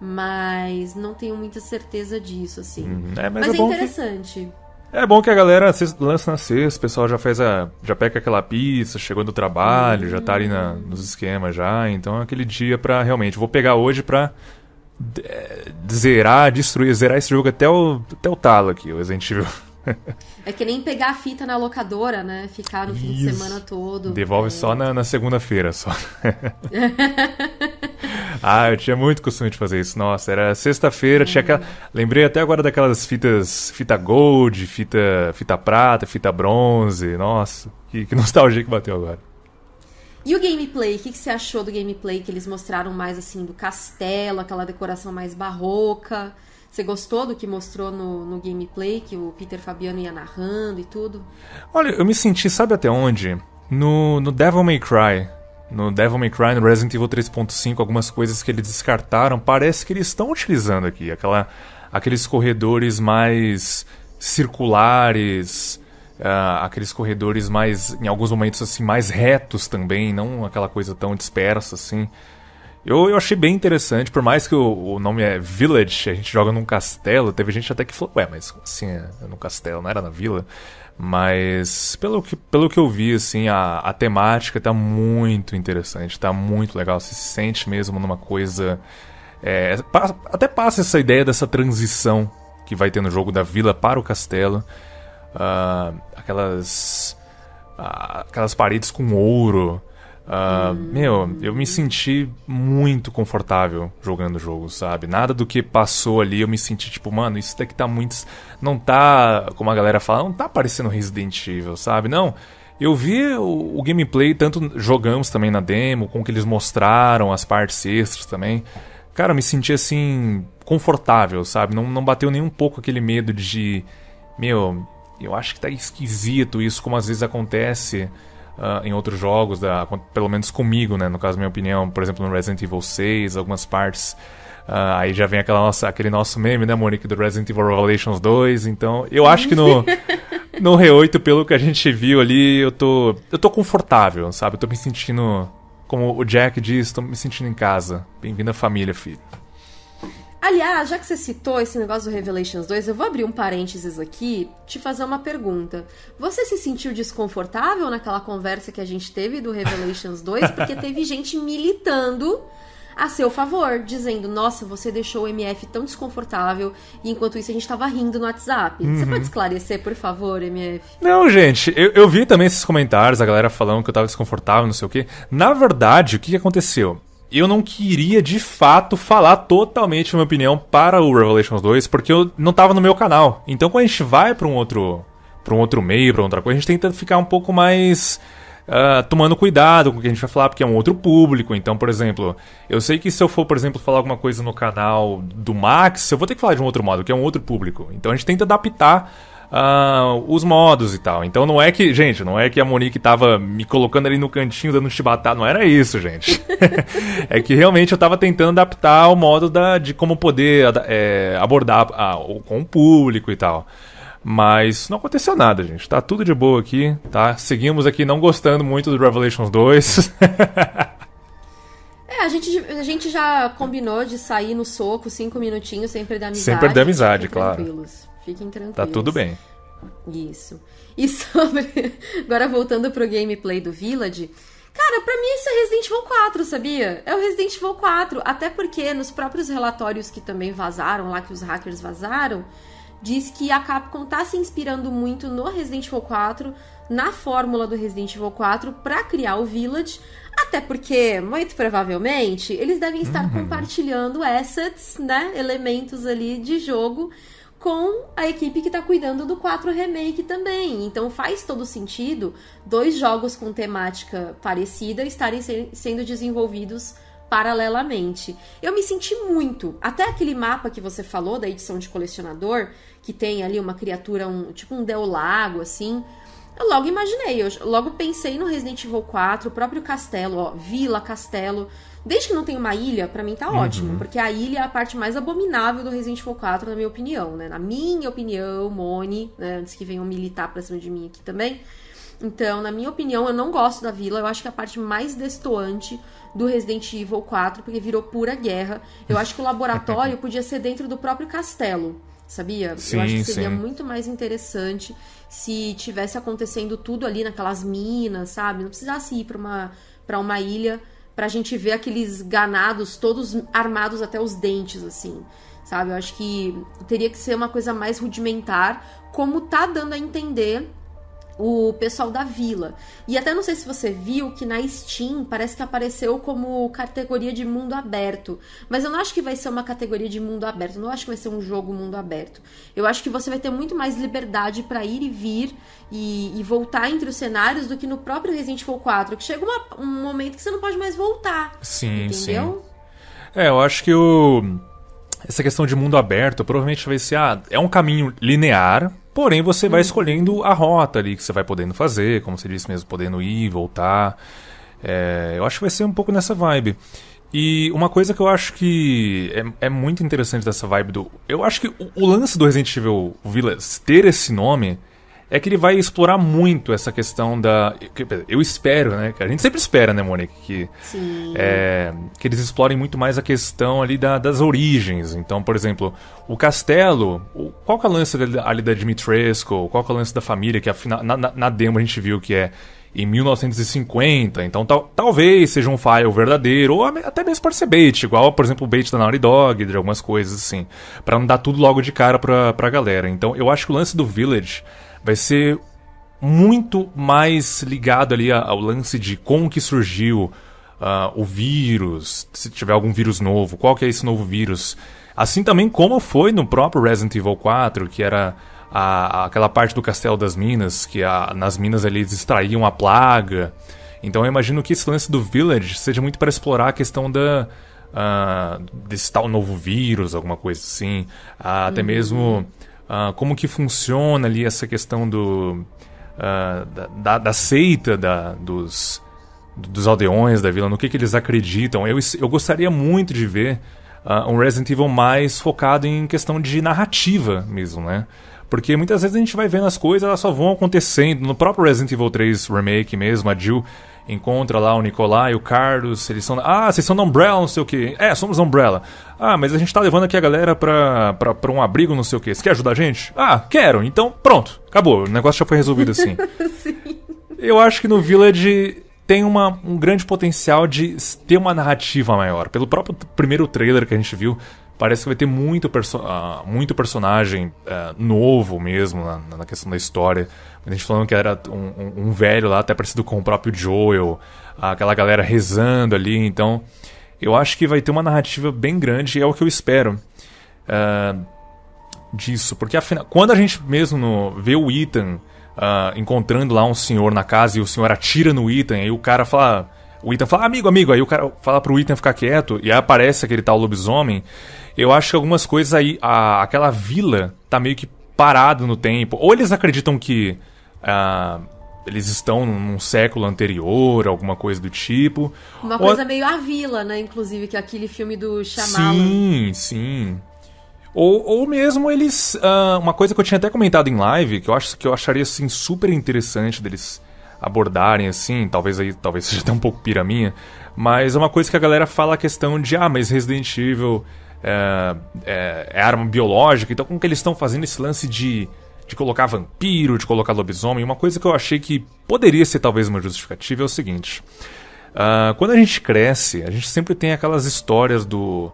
Mas não tenho muita certeza disso, assim. É, mas, mas é é bom que- interessante. É bom que a galera lança na sexta, o pessoal já faz a. já pega aquela pizza, chegou do trabalho, já tá ali na- nos esquemas já. Então é aquele dia pra realmente. Vou pegar hoje pra é, zerar, destruir, zerar esse jogo até o, até o talo aqui, o Resident Evil. É que nem pegar a fita na locadora, né? Ficar no fim de Isso. semana todo. Devolve É. só na, na segunda-feira só. ah, eu tinha muito costume de fazer isso. Nossa, era sexta-feira, tinha aquela. Lembrei até agora daquelas fitas. Fita gold, fita, fita prata, fita bronze. Nossa, que, que nostalgia que bateu agora. E o gameplay, o que, que você achou do gameplay que eles mostraram mais assim do castelo, aquela decoração mais barroca? Você gostou do que mostrou no, no gameplay, que o Peter Fabiano ia narrando e tudo? Olha, eu me senti, sabe até onde? No, no Devil May Cry. No Devil May Cry, no Resident Evil 3.5, algumas coisas que eles descartaram, parece que eles estão utilizando aqui. Aquela, aqueles corredores mais circulares, ah, aqueles corredores mais, em alguns momentos, assim, mais retos também, não aquela coisa tão dispersa, assim. Eu, eu achei bem interessante, por mais que o, o nome é Village, a gente joga num castelo, teve gente até que falou, ué, mas assim é num castelo, não era na vila? Mas pelo que, pelo que eu vi, assim, a, a temática tá muito interessante, tá muito legal, você se sente mesmo numa coisa... é, até passa essa ideia dessa transição que vai ter no jogo da vila para o castelo. Ah, aquelas ah, aquelas paredes com ouro. Ah, Meu, eu me senti muito confortável jogando o jogo, sabe? Nada do que passou ali eu me senti tipo, mano, isso daqui tá muito. Não tá, como a galera fala, não tá parecendo Resident Evil, sabe? Não. Eu vi o, o gameplay, tanto jogamos também na demo, com o que eles mostraram, as partes extras também. Cara, eu me senti assim, confortável, sabe? Não, não bateu nem um pouco aquele medo de. Meu, eu acho que tá esquisito isso, como às vezes acontece ah, em outros jogos, da, pelo menos comigo, né? No caso, minha opinião, por exemplo, no Resident Evil 6, algumas partes. ah, aí já vem aquela nossa, aquele nosso meme, né, Monique, do Resident Evil Revelations 2. Então, eu acho que no, no R8, pelo que a gente viu ali, eu tô, eu tô confortável, sabe? Eu tô me sentindo, como o Jack diz, tô me sentindo em casa. Bem-vindo à família, filho. Aliás, já que você citou esse negócio do Revelations 2, eu vou abrir um parênteses aqui te fazer uma pergunta. Você se sentiu desconfortável naquela conversa que a gente teve do Revelations 2? Porque teve gente militando a seu favor, dizendo: Nossa, você deixou o MF tão desconfortável, e enquanto isso a gente tava rindo no WhatsApp. Você pode esclarecer, por favor, MF? Não, gente, eu, eu vi também esses comentários, a galera falando que eu tava desconfortável, não sei o quê. Na verdade, o que aconteceu? Eu não queria, de fato, falar totalmente minha opinião para o Revelations 2, porque eu não tava no meu canal. Então, quando a gente vai para um outro para um outro meio, para outra coisa, a gente tenta ficar um pouco mais ah, tomando cuidado com o que a gente vai falar, porque é um outro público. Então, por exemplo, eu sei que se eu for, por exemplo, falar alguma coisa no canal do Max, eu vou ter que falar de um outro modo, que é um outro público. Então, a gente tenta adaptar ah, os modos e tal. Então não é que, gente, não é que a Monique tava me colocando ali no cantinho dando chibatada, não era isso, gente. é que realmente eu tava tentando adaptar o modo da, de como poder é, abordar a- com o público e tal. Mas não aconteceu nada, gente. Tá tudo de boa aqui, tá? Seguimos aqui não gostando muito do Revelations 2. É, a gente, a gente já combinou de sair no soco cinco minutinhos sempre da amizade. Sempre da amizade, claro. Tranquilos. Fiquem tranquilos. tá tudo bem. Isso. E sobre. Agora voltando pro gameplay do Village. Cara, pra mim isso é Resident Evil 4, sabia? É o Resident Evil 4. Até porque nos próprios relatórios que também vazaram, lá que os hackers vazaram, diz que a Capcom tá se inspirando muito no Resident Evil 4, na fórmula do Resident Evil 4, para criar o Village. Até porque, muito provavelmente, eles devem estar Uhum. compartilhando assets, né? Elementos ali de jogo com a equipe que tá cuidando do 4 Remake também. Então faz todo sentido dois jogos com temática parecida estarem se- sendo desenvolvidos paralelamente. Eu me senti muito. Até aquele mapa que você falou da edição de colecionador, que tem ali uma criatura, um, tipo um Del Lago, assim. Eu logo imaginei, eu logo pensei no Resident Evil 4, o próprio castelo, ó, vila, castelo. Desde que não tem uma ilha, pra mim tá ótimo, porque a ilha é a parte mais abominável do Resident Evil 4, na minha opinião, né? Na minha opinião, Mone, né? Antes que venham militar pra cima de mim aqui também. Então, na minha opinião, eu não gosto da vila. Eu acho que é a parte mais destoante do Resident Evil 4, porque virou pura guerra. Eu acho que o laboratório podia ser dentro do próprio castelo, sabia? Sim, eu acho que seria sim. muito mais interessante se tivesse acontecendo tudo ali naquelas minas, sabe? Não precisasse ir pra uma, pra uma ilha pra gente ver aqueles ganados todos armados até os dentes, assim. Sabe? Eu acho que teria que ser uma coisa mais rudimentar, como tá dando a entender o pessoal da vila. E até não sei se você viu que na Steam parece que apareceu como categoria de mundo aberto. Mas eu não acho que vai ser uma categoria de mundo aberto. Eu não acho que vai ser um jogo mundo aberto. Eu acho que você vai ter muito mais liberdade pra ir e vir e, e voltar entre os cenários do que no próprio Resident Evil 4. Que chega uma- um momento que você não pode mais voltar. Sim, entendeu? sim. É, eu acho que o. Essa questão de mundo aberto provavelmente vai ser. Ah, é um caminho linear, porém você vai escolhendo a rota ali que você vai podendo fazer, como você disse mesmo, podendo ir, voltar. É, eu acho que vai ser um pouco nessa vibe. E uma coisa que eu acho que é, é muito interessante dessa vibe do. Eu acho que o, o lance do Resident Evil Village ter esse nome é que ele vai explorar muito essa questão da. Eu espero, né? A gente sempre espera, né, Mônica? Que Sim. é, que eles explorem muito mais a questão ali da- das origens. Então, por exemplo, o castelo, qual que é o lance ali, da Dimitrescu, qual que é o lance da família, que afinal, na, na, demo a gente viu que é em 1950, então tal, talvez seja um file verdadeiro, ou até mesmo pode ser bait, igual, por exemplo, o bait da Naughty Dog, de algumas coisas assim, Pra não dar tudo logo de cara pra, pra galera. Então, eu acho que o lance do Village vai ser muito mais ligado ali ao lance de como que surgiu ah, o vírus, se tiver algum vírus novo, qual que é esse novo vírus. Assim também como foi no próprio Resident Evil 4, que era a- aquela parte do Castelo das Minas, que a- nas minas ali eles extraíam a plaga. Então eu imagino que esse lance do Village seja muito para explorar a questão da ah, desse tal novo vírus, alguma coisa assim. Ah, Até mesmo ah, como que funciona ali essa questão do ah, da, da, da seita da, dos, dos aldeões da vila, no que, que eles acreditam. Eu, eu gostaria muito de ver ah, um Resident Evil mais focado em questão de narrativa mesmo, né? Porque muitas vezes a gente vai vendo as coisas, elas só vão acontecendo. No próprio Resident Evil 3 Remake mesmo, a Jill encontra lá o Nicolai e o Carlos, eles são... Ah, vocês são da Umbrella, não sei o quê. É, somos da Umbrella. Ah, mas a gente tá levando aqui a galera pra, pra, pra um abrigo, não sei o quê. Você quer ajudar a gente? Ah, quero. Então, pronto. Acabou. O negócio já foi resolvido assim. Eu acho que no Village tem uma, um grande potencial de ter uma narrativa maior. Pelo próprio primeiro trailer que a gente viu, parece que vai ter muito, perso ah, muito personagem ah, novo mesmo na, na questão da história. A gente falando que era um, um- um velho lá, até parecido com o próprio Joel, aquela galera rezando ali. Então, eu acho que vai ter uma narrativa bem grande e é o que eu espero. Ah, disso, porque afinal, quando a gente mesmo no- vê o Ethan ah, encontrando lá um senhor na casa e o senhor atira no Ethan, aí o cara fala, o Ethan fala, amigo, amigo, aí o cara fala pro Ethan ficar quieto e aí aparece aquele tal lobisomem. Eu acho que algumas coisas aí, a- aquela vila tá meio que parada no tempo, ou eles acreditam que ah, eles estão num século anterior, alguma coisa do tipo. Uma ou- coisa meio a vila, né? Inclusive, que é aquele filme do Shyamalan. Sim, sim. Ou, ou mesmo eles. ah, uma coisa que eu tinha até comentado em live, que eu acho que eu acharia assim, super interessante deles abordarem assim, talvez aí talvez seja até um pouco piraminha, mas é uma coisa que a galera fala a questão de ah, mas Resident Evil é, é- é arma biológica, então como que eles estão fazendo esse lance de, de colocar vampiro, de colocar lobisomem? Uma coisa que eu achei que poderia ser talvez uma justificativa é o seguinte. Uh, quando a gente cresce, a gente sempre tem aquelas histórias do,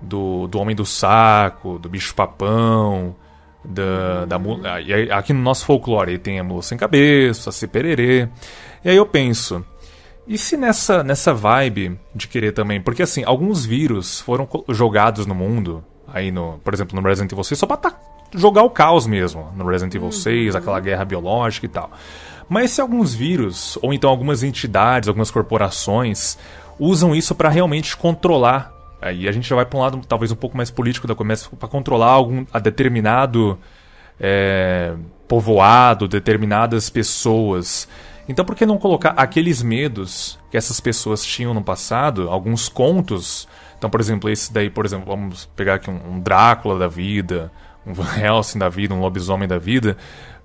do, do homem do saco, do bicho papão, da, da e aqui no nosso folclore tem a mula sem cabeça, a cipererê. E aí eu penso, e se nessa, nessa vibe de querer também, porque assim, alguns vírus foram jogados no mundo, aí no, por exemplo, no Resident Evil 6, só pra jogar o caos mesmo, no Resident Evil 6, uhum. aquela guerra biológica e tal. Mas se alguns vírus, ou então algumas entidades, algumas corporações, usam isso para realmente controlar Aí a gente já vai para um lado talvez um pouco mais político da começa para controlar algum a determinado é, povoado, determinadas pessoas. Então por que não colocar aqueles medos que essas pessoas tinham no passado, alguns contos? Então, por exemplo, esse daí, por exemplo, vamos pegar aqui um, um Drácula da vida, um Van Helsing da vida, um lobisomem da vida,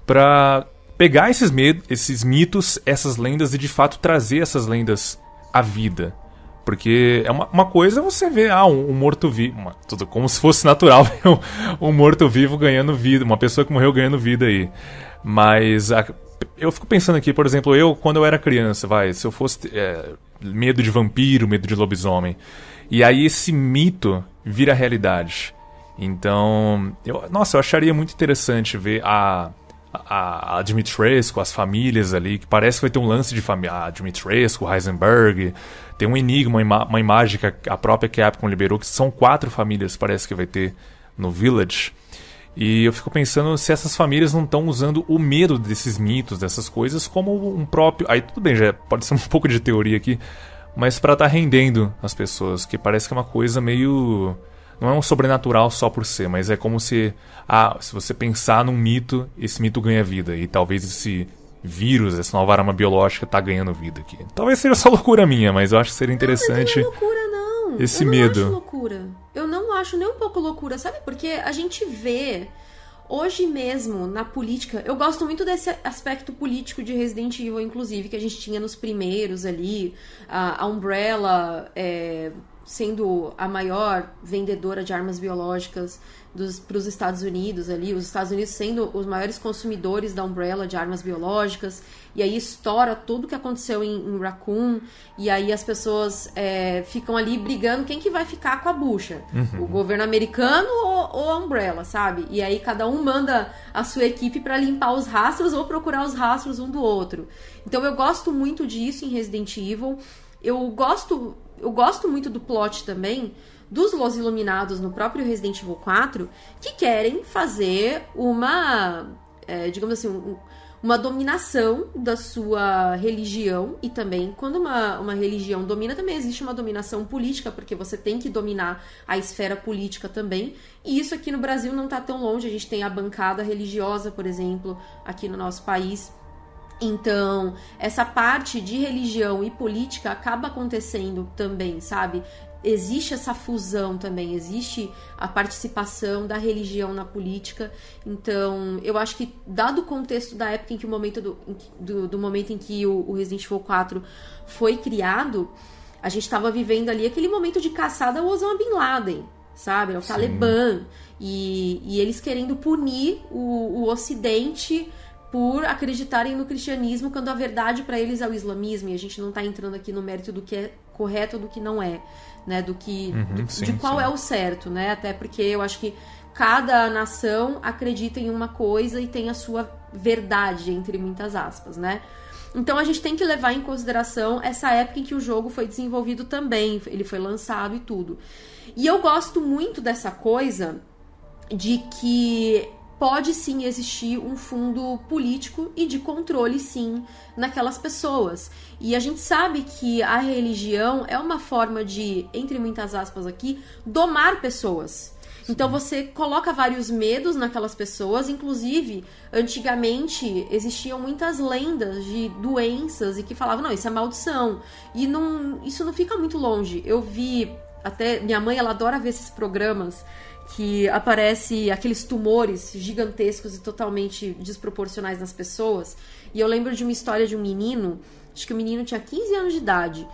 para pegar esses, esses mitos, essas lendas e de fato trazer essas lendas à vida. Porque é uma, uma coisa você vê, ah, um, um morto-vivo, tudo como se fosse natural um, um morto-vivo ganhando vida, uma pessoa que morreu ganhando vida aí. Mas a, eu fico pensando aqui, por exemplo, eu, quando eu era criança, vai, se eu fosse é, medo de vampiro, medo de lobisomem, e aí esse mito vira realidade. Então, eu, nossa, eu acharia muito interessante ver a, a, a as famílias ali, que parece que vai ter um lance de família. A Dimitrescu, Heisenberg, tem um enigma, uma, uma imagem que a, a própria Capcom liberou, que são quatro famílias, parece que vai ter no Village. E eu fico pensando se essas famílias não estão usando o medo desses mitos, dessas coisas, como um próprio. Aí tudo bem, já pode ser um pouco de teoria aqui, mas para estar tá rendendo as pessoas, que parece que é uma coisa meio. Não é um sobrenatural só por ser, mas é como se. Ah, se você pensar num mito, esse mito ganha vida. E talvez esse vírus, essa nova arma biológica tá ganhando vida aqui. Talvez seja só loucura minha, mas eu acho que seria interessante. Não, não é loucura, não. Esse eu medo. Não acho loucura. Eu não acho nem um pouco loucura, sabe? Porque a gente vê hoje mesmo na política. Eu gosto muito desse aspecto político de Resident Evil, inclusive, que a gente tinha nos primeiros ali. A, a Umbrella é, sendo a maior vendedora de armas biológicas para os Estados Unidos ali, os Estados Unidos sendo os maiores consumidores da Umbrella de armas biológicas, e aí estoura tudo o que aconteceu em, em Raccoon, e aí as pessoas é, ficam ali brigando quem que vai ficar com a bucha, uhum. o governo americano ou, ou, a Umbrella, sabe? E aí cada um manda a sua equipe para limpar os rastros ou procurar os rastros um do outro. Então eu gosto muito disso em Resident Evil. Eu gosto, eu gosto muito do plot também, dos Los Iluminados no próprio Resident Evil 4 que querem fazer uma, é, digamos assim, um, uma dominação da sua religião. E também quando uma, uma religião domina também existe uma dominação política porque você tem que dominar a esfera política também. E isso aqui no Brasil não está tão longe. A gente tem a bancada religiosa por exemplo aqui no nosso país então, essa parte de religião e política acaba acontecendo também, sabe? existe essa fusão também, existe a participação da religião na política. Então, eu acho que, dado o contexto da época em que o momento do, do, do momento em que o, o, Resident Evil 4 foi criado, a gente estava vivendo ali aquele momento de caçada ao Osama Bin Laden, sabe? O. Talibã. E, e, eles querendo punir o, o Ocidente por acreditarem no cristianismo, quando a verdade para eles é o islamismo, e a gente não está entrando aqui no mérito do que é correto ou do que não é né? Do que uhum, do, sim, de qual sim. é o certo, né? Até porque eu acho que cada nação acredita em uma coisa e tem a sua verdade entre muitas aspas, né? Então a gente tem que levar em consideração essa época em que o jogo foi desenvolvido também, ele foi lançado e tudo. E eu gosto muito dessa coisa de que pode sim existir um fundo político e de controle, sim, naquelas pessoas. E a gente sabe que a religião é uma forma de, entre muitas aspas aqui, domar pessoas. Então você coloca vários medos naquelas pessoas, inclusive, antigamente existiam muitas lendas de doenças e que falavam, não, isso é maldição. E não, isso não fica muito longe. Eu vi até minha mãe, ela adora ver esses programas que aparece aqueles tumores gigantescos e totalmente desproporcionais nas pessoas. E eu lembro de uma história de um menino, acho que o menino tinha 15 anos de idade,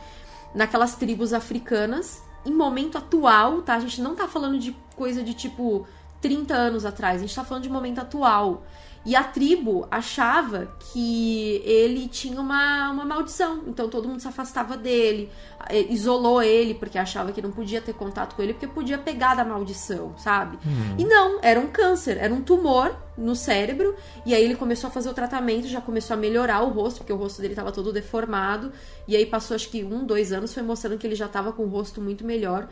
naquelas tribos africanas, em momento atual, tá? A gente não tá falando de coisa de tipo 30 anos atrás, a gente tá falando de momento atual. E a tribo achava que ele tinha uma, uma maldição, então todo mundo se afastava dele, eh, isolou ele, porque achava que não podia ter contato com ele, porque podia pegar da maldição, sabe? Uhum. E não, era um câncer, era um tumor no cérebro, e aí ele começou a fazer o tratamento, já começou a melhorar o rosto, porque o rosto dele estava todo deformado, e aí passou acho que um, dois anos, foi mostrando que ele já estava com o rosto muito melhor.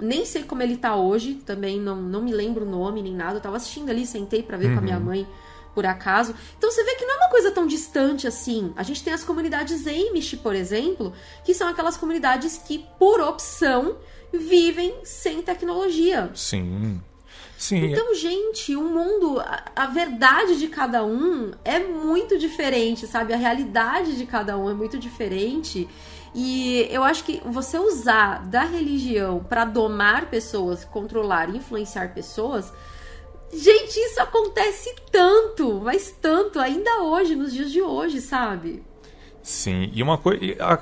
Nem sei como ele tá hoje, também não, não me lembro o nome nem nada. Eu tava assistindo ali, sentei para ver com a minha mãe por acaso. Então você vê que não é uma coisa tão distante assim. A gente tem as comunidades Amish, por exemplo, que são aquelas comunidades que, por opção, vivem sem tecnologia. Sim. Sim. Então, gente, o mundo, a, a verdade de cada um é muito diferente, sabe? A realidade de cada um é muito diferente. E eu acho que você usar da religião para domar pessoas, controlar, influenciar pessoas, Gente, isso acontece tanto, mas tanto, ainda hoje, nos dias de hoje, sabe? Sim, e uma coisa.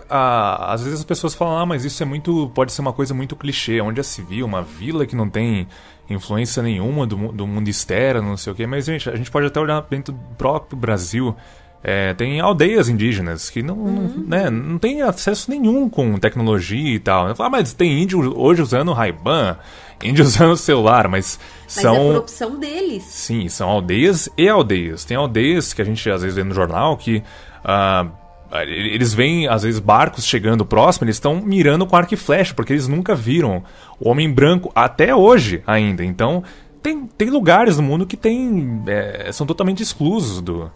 Às vezes as pessoas falam, ah, mas isso é muito. pode ser uma coisa muito clichê, onde já se viu uma vila que não tem influência nenhuma do, do mundo externo, não sei o quê, mas gente, a gente pode até olhar dentro do próprio Brasil. É, tem aldeias indígenas que não, uhum. né, não tem acesso nenhum com tecnologia e tal. Ah, mas tem índio hoje usando Ray-Ban, índio usando celular, mas, mas são... é por opção deles. Sim, são aldeias e aldeias. Tem aldeias que a gente às vezes vê no jornal que... Uh, eles veem, às vezes, barcos chegando próximo, eles estão mirando com arco e flecha, porque eles nunca viram o homem branco até hoje ainda. Então, tem, tem lugares no mundo que tem, é, são totalmente exclusos do,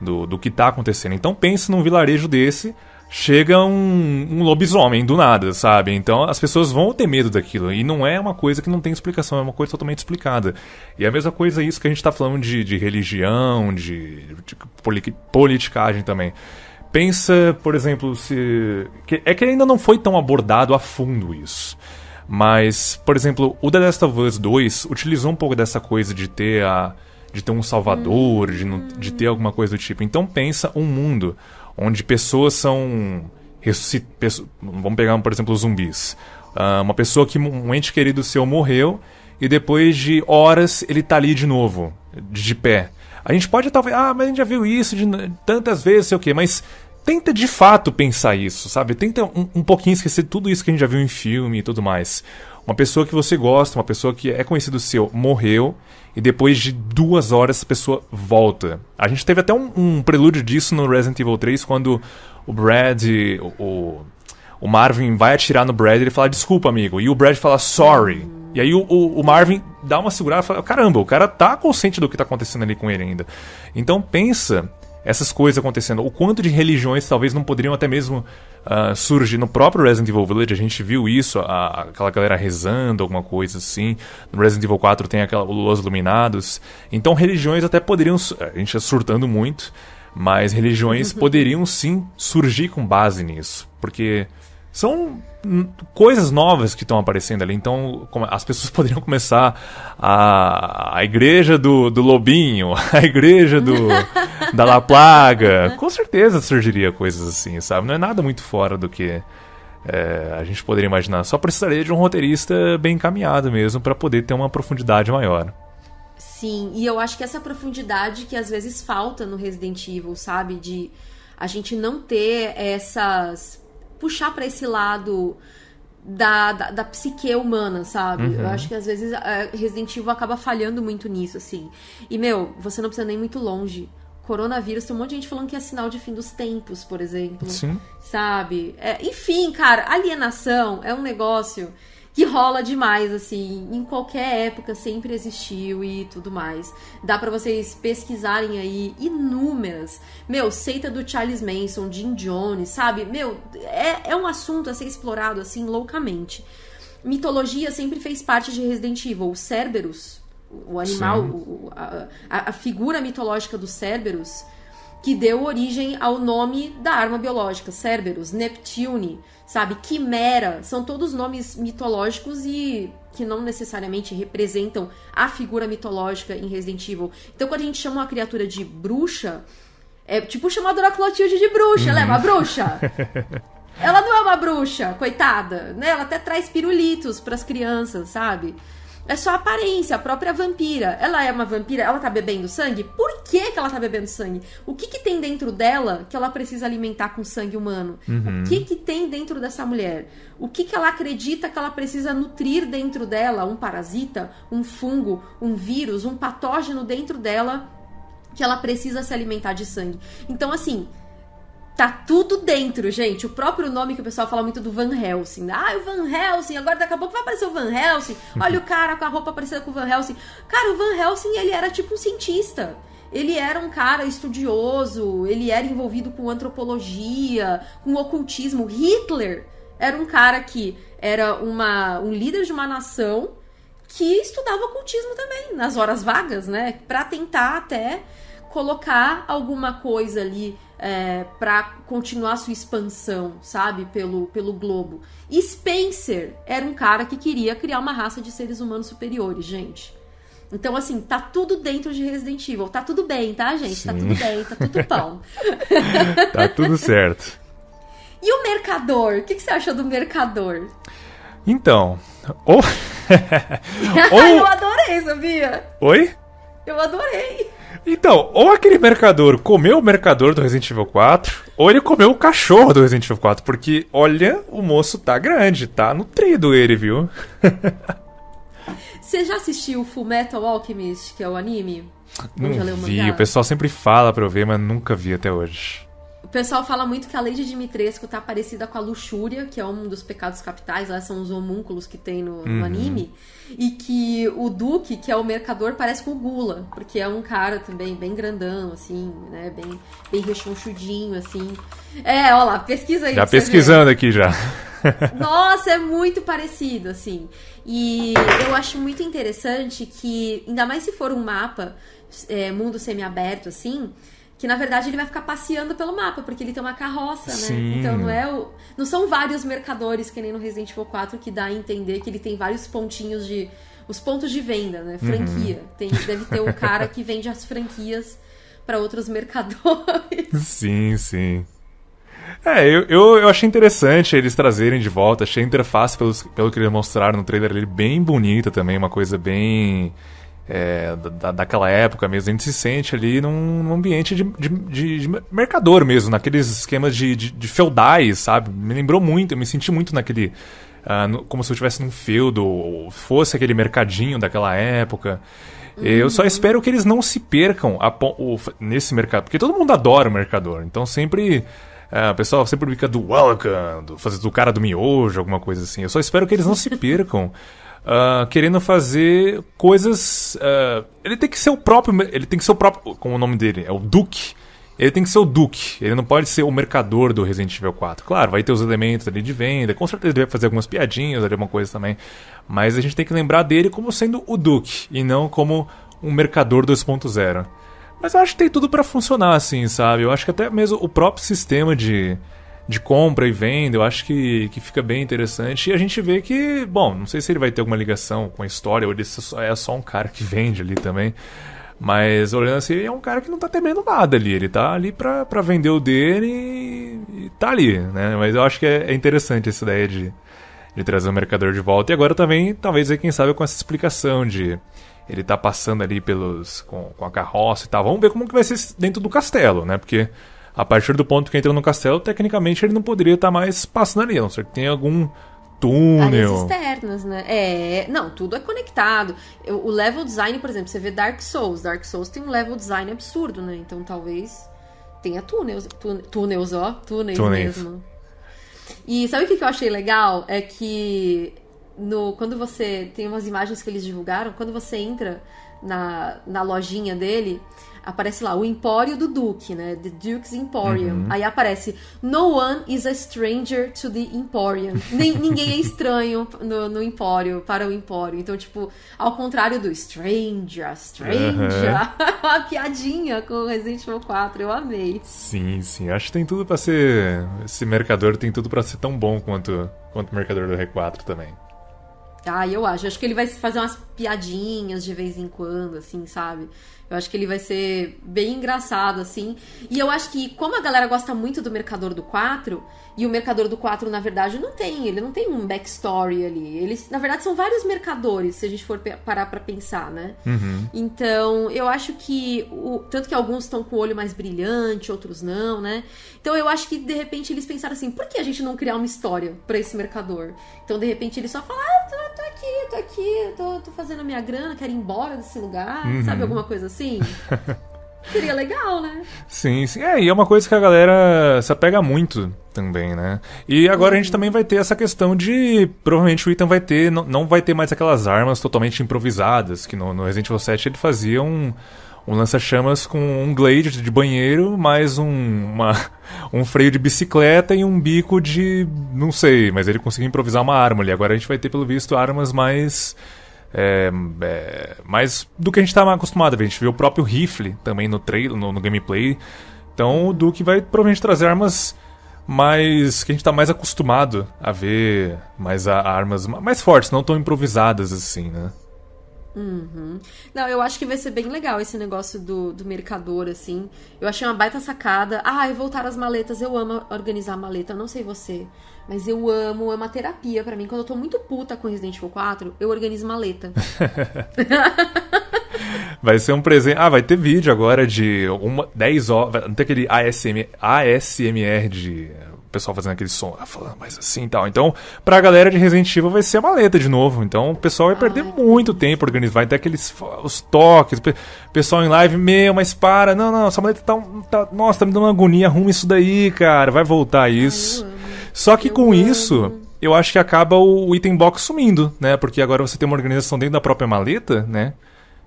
do, do que está acontecendo. Então pense num vilarejo desse, chega um, um, lobisomem do nada, sabe? Então as pessoas vão ter medo daquilo. E não é uma coisa que não tem explicação, é uma coisa totalmente explicada. E a mesma coisa é isso que a gente está falando de, de religião, de, de politicagem também. Pensa, por exemplo, se. É que ainda não foi tão abordado a fundo isso. Mas, por exemplo, o The Last of Us 2 utilizou um pouco dessa coisa de ter a de ter um salvador, de, de ter alguma coisa do tipo. Então pensa um mundo onde pessoas são ressuscitadas. Vamos pegar, por exemplo, os zumbis. Uh, uma pessoa que um ente querido seu morreu e depois de horas ele tá ali de novo, de pé. A gente pode talvez, ah, mas a gente já viu isso de tantas vezes, sei o quê, mas tenta de fato pensar isso, sabe? Tenta um, um pouquinho esquecer tudo isso que a gente já viu em filme e tudo mais. Uma pessoa que você gosta, uma pessoa que é conhecido seu, morreu e depois de duas horas a pessoa volta. A gente teve até um, um prelúdio disso no Resident Evil 3 quando o Brad, o, o Marvin vai atirar no Brad e ele fala desculpa amigo e o Brad fala sorry. E aí o, o, o, Marvin dá uma segurada e fala caramba, o cara tá consciente do que tá acontecendo ali com ele ainda. Então pensa essas coisas acontecendo. O quanto de religiões talvez não poderiam até mesmo uh, surgir no próprio Resident Evil Village. A gente viu isso, a, aquela galera rezando, alguma coisa assim. No Resident Evil 4 tem aquela, os iluminados. Então religiões até poderiam. A gente está surtando muito, mas religiões poderiam sim surgir com base nisso. Porque são coisas novas que estão aparecendo ali. Então, as pessoas poderiam começar a, a igreja do, do lobinho, a igreja do da La Plaga. Com certeza surgiria coisas assim, sabe? Não é nada muito fora do que é, a gente poderia imaginar. Só precisaria de um roteirista bem encaminhado mesmo para poder ter uma profundidade maior. Sim, e eu acho que essa profundidade que às vezes falta no Resident Evil, sabe? De a gente não ter essas puxar para esse lado da, da, da, psique humana, sabe? Uhum. Eu acho que às vezes Resident Evil acaba falhando muito nisso, assim. E, meu, você não precisa nem muito longe. Coronavírus, tem um monte de gente falando que é sinal de fim dos tempos, por exemplo. Sim. Sabe? É, enfim, cara, alienação é um negócio que rola demais, assim, em qualquer época sempre existiu e tudo mais. Dá para vocês pesquisarem aí inúmeras. Meu, seita do Charles Manson, Jim Jones, sabe? Meu, é, é um assunto a ser explorado, assim, loucamente. Mitologia sempre fez parte de Resident Evil. O Cerberus, o animal, o, a, a figura mitológica do Cerberus que deu origem ao nome da arma biológica, Cerberus, Neptune, sabe, Quimera, são todos nomes mitológicos e que não necessariamente representam a figura mitológica em Resident Evil. Então quando a gente chama uma criatura de bruxa, é tipo chamar a Clotilde de bruxa, uhum. ela é uma bruxa. ela não é uma bruxa, coitada, né? Ela até traz pirulitos para as crianças, sabe? É só aparência, a própria vampira. Ela é uma vampira, ela tá bebendo sangue? Por que, que ela tá bebendo sangue? O que, que tem dentro dela que ela precisa alimentar com sangue humano? Uhum. O que, que tem dentro dessa mulher? O que, que ela acredita que ela precisa nutrir dentro dela? Um parasita, um fungo, um vírus, um patógeno dentro dela que ela precisa se alimentar de sangue. Então, assim, Tá tudo dentro, gente. O próprio nome que o pessoal fala muito do Van Helsing. Ah, o Van Helsing, agora daqui a pouco vai aparecer o Van Helsing. Olha o cara com a roupa parecida com o Van Helsing. Cara, o Van Helsing, ele era tipo um cientista. Ele era um cara estudioso, ele era envolvido com antropologia, com ocultismo. Hitler era um cara que era uma, um líder de uma nação que estudava ocultismo também, nas horas vagas, né? Pra tentar até colocar alguma coisa ali é, para continuar sua expansão, sabe, pelo, pelo globo. E Spencer era um cara que queria criar uma raça de seres humanos superiores, gente. Então, assim, tá tudo dentro de Resident Evil. Tá tudo bem, tá, gente? Tá Sim. tudo bem, tá tudo pão. Tá tudo certo. E o mercador? O que, que você achou do mercador? Então, ou. Eu ou... adorei, sabia? Oi? Eu adorei. Então, ou aquele mercador comeu o mercador do Resident Evil 4, ou ele comeu o cachorro do Resident Evil 4, porque, olha, o moço tá grande, tá nutrido ele, viu? Você já assistiu Full Metal Alchemist, que é o anime? Não o vi, o pessoal sempre fala pra eu ver, mas nunca vi até hoje. O pessoal fala muito que a Lady Dimitrescu tá parecida com a luxúria, que é um dos pecados capitais, lá são os homúnculos que tem no, no anime. E que o Duque, que é o mercador, parece com o Gula, porque é um cara também bem grandão, assim, né? Bem, bem rechonchudinho, assim. É, ó lá, pesquisa aí. Já ver. pesquisando aqui já. Nossa, é muito parecido, assim. E eu acho muito interessante que, ainda mais se for um mapa, é, mundo semiaberto, assim, que na verdade ele vai ficar passeando pelo mapa, porque ele tem uma carroça, né? Sim. Então não é o. Não são vários mercadores, que nem no Resident Evil 4, que dá a entender que ele tem vários pontinhos de. Os pontos de venda, né? Franquia. Tem, deve ter um cara que vende as franquias para outros mercadores. Sim, sim. É, eu, eu, eu achei interessante eles trazerem de volta. Achei a interface, pelos, pelo que eles mostraram no trailer, ele bem bonita também, uma coisa bem. É, da, daquela época mesmo. A gente se sente ali num, num ambiente de, de, de- de mercador mesmo, naqueles esquemas de, de, feudais, sabe? Me lembrou muito, eu me senti muito naquele. ah, no- como se eu estivesse num feudo, ou fosse aquele mercadinho daquela época. Eu só espero que eles não se percam o- nesse mercado, porque todo mundo adora o mercador, então sempre. ah, o pessoal sempre fica do welcome, do, fazer do cara do miojo, alguma coisa assim. Eu só espero que eles não se percam ah, querendo fazer coisas. ah, ele tem que ser o próprio. Ele tem que ser o próprio. Como o nome dele? É o Duke. Ele tem que ser o Duke. Ele não pode ser o mercador do Resident Evil 4. Claro, vai ter os elementos ali de venda. Com certeza ele vai fazer algumas piadinhas alguma coisa também. Mas a gente tem que lembrar dele como sendo o Duke. E não como um mercador 2.0. Mas eu acho que tem tudo pra funcionar assim, sabe? Eu acho que até mesmo o próprio sistema de, de compra e venda, eu acho que, que fica bem interessante. E a gente vê que, bom, não sei se ele vai ter alguma ligação com a história, ou só- é só um cara que vende ali também. Mas olhando assim, ele é um cara que não tá temendo nada ali. Ele tá ali pra, pra vender o dele e, e tá ali, né? Mas eu acho que é, é interessante essa ideia de, de trazer o mercador de volta. E agora também, talvez, aí, quem sabe, com essa explicação de ele tá passando ali pelos com, com a carroça e tal. Vamos ver como que vai ser dentro do castelo, né? Porque a partir do ponto que entra no castelo, tecnicamente ele não poderia estar mais passando ali, a não ser que tenha algum Áreas túnel. externas, né? É, não, tudo é conectado. O level design, por exemplo, você vê Dark Souls. Dark Souls tem um level design absurdo, né? Então talvez tenha túneis, tún- túneis, ó, túneis, Túneis. mesmo. E sabe o que que eu achei legal? É que no, quando você. Tem umas imagens que eles divulgaram, quando você entra na, na lojinha dele, aparece lá o Empório do Duque, né? The Duke's Emporium. Aí aparece No one is a stranger to the Emporium. Nem, ninguém é estranho no, no Empório, para o Empório. Então, tipo, ao contrário do Stranger, Stranger. Uma piadinha com o Resident Evil 4, eu amei. Sim, sim. Acho que tem tudo pra ser. Esse mercador tem tudo pra ser tão bom quanto, quanto o mercador do R4 também. Ah, eu acho. Acho que ele vai fazer umas piadinhas de vez em quando, assim, sabe? Eu acho que ele vai ser bem engraçado, assim. E eu acho que, como a galera gosta muito do Mercador do 4, e o Mercador do 4, na verdade, não tem, ele não tem um backstory ali. Eles, na verdade, são vários mercadores, se a gente for parar pra pensar, né? Uhum. Então, eu acho que. O, tanto que alguns estão com o olho mais brilhante, outros não, né? Então, eu acho que, de repente, eles pensaram assim: por que a gente não criar uma história para esse mercador? Então, de repente, ele só fala: ah, tô, tô aqui, tô aqui, tô, tô fazendo a minha grana, quero ir embora desse lugar, Uhum. sabe? Alguma coisa assim. Seria legal, né? Sim, sim. É, e é uma coisa que a galera se apega muito também, né? E agora a gente também vai ter essa questão de. Provavelmente o Ethan vai ter. Não, não vai ter mais aquelas armas totalmente improvisadas, que no, no Resident Evil 7 ele fazia um. Um lança-chamas com um glade de banheiro, mais um, uma, um freio de bicicleta e um bico de. não sei, mas ele conseguiu improvisar uma arma ali. Agora a gente vai ter, pelo visto, armas mais. É, é, mais do que a gente estava acostumado a. A gente viu o próprio rifle também no trailer, no, no gameplay. Então o Duke vai provavelmente trazer armas mais. que a gente tá mais acostumado a ver. Mais a, armas mais fortes, não tão improvisadas assim, né? Uhum. Não, eu acho que vai ser bem legal esse negócio do, do mercador, assim. Eu achei uma baita sacada. Ah, e voltar as maletas. Eu amo organizar maleta. Eu não sei você. Mas eu amo, é uma terapia pra mim. Quando eu tô muito puta com Resident Evil 4, eu organizo maleta. Vai ser um presente. Ah, vai ter vídeo agora de uma, 10 horas. Não tem aquele ASM, ASMR de. O pessoal fazendo aquele som, ah, falando mais assim e tal. Então, pra galera de Resident Evil vai ser a maleta de novo. Então, o pessoal vai perder Ai, muito tempo organizando. Vai ter aqueles os toques. pe- Pessoal em live, meu, mas para. Não, não, essa maleta tá, tá. Nossa, tá me dando uma agonia. Arruma isso daí, cara. Vai voltar isso. amo. Só que Eu com amo. isso, eu acho que acaba o item box sumindo, né? Porque agora você tem uma organização dentro da própria maleta, né?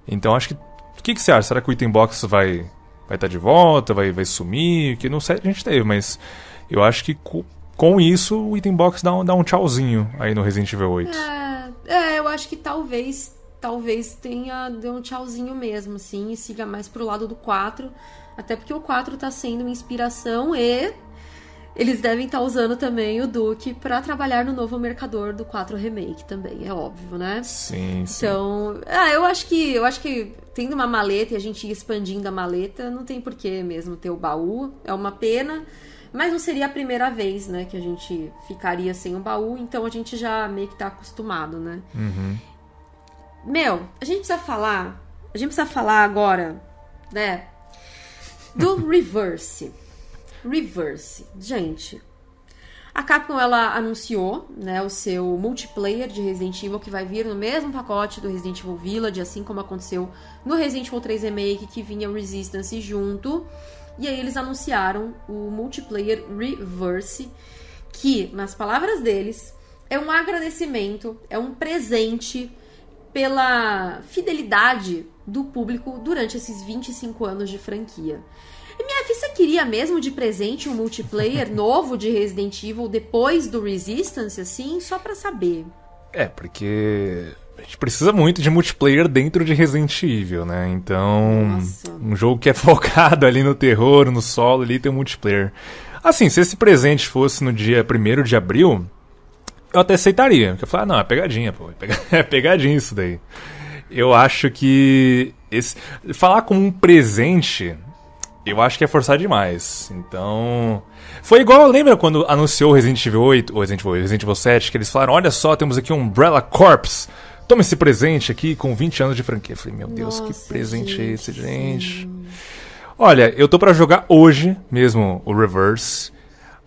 Então acho que. O que, que você acha? Será que o item box vai vai estar de volta? Vai, vai sumir? Que não sei, a gente teve, mas eu acho que co- com isso o item box dá um, dá um tchauzinho aí no Resident Evil 8. É, é, eu acho que talvez talvez tenha deu um tchauzinho mesmo, assim, e siga mais pro lado do 4. Até porque o 4 tá sendo uma inspiração e eles devem estar usando também o Duke pra trabalhar no novo mercador do 4 Remake também, é óbvio, né? Sim, sim. Então, ah, eu acho que eu acho que tendo uma maleta e a gente ir expandindo a maleta, não tem porquê mesmo ter o baú. É uma pena. Mas não seria a primeira vez, né, que a gente ficaria sem o baú, então a gente já meio que tá acostumado, né? Uhum. Meu, a gente precisa falar. A gente precisa falar agora, né? Do reverse. Reverse. Gente. A Capcom ela anunciou, né, o seu multiplayer de Resident Evil que vai vir no mesmo pacote do Resident Evil Village, assim como aconteceu no Resident Evil 3 Remake que vinha o Resistance junto. E aí eles anunciaram o multiplayer Reverse, que, nas palavras deles, é um agradecimento, é um presente pela fidelidade do público durante esses 25 anos de franquia. MF, você queria mesmo de presente um multiplayer novo de Resident Evil depois do Resistance, assim? Só pra saber. É, porque a gente precisa muito de multiplayer dentro de Resident Evil, né? Então, Nossa. um jogo que é focado ali no terror, no solo, ali tem um multiplayer. Assim, se esse presente fosse no dia 1 de abril, eu até aceitaria. Porque eu falar, não, é pegadinha, pô. é É pegadinha isso daí. Eu acho que. Esse... Falar como um presente, eu acho que é forçar demais. Então. Foi igual, lembra quando anunciou o Resident Evil 8, ou Resident Evil, Resident Evil 7, que eles falaram: olha só, temos aqui um Umbrella Corps. Toma esse presente aqui com 20 anos de franquia. Eu falei, meu Deus, que Nossa, presente é esse, gente, gente? Olha, eu tô pra jogar hoje mesmo o Reverse.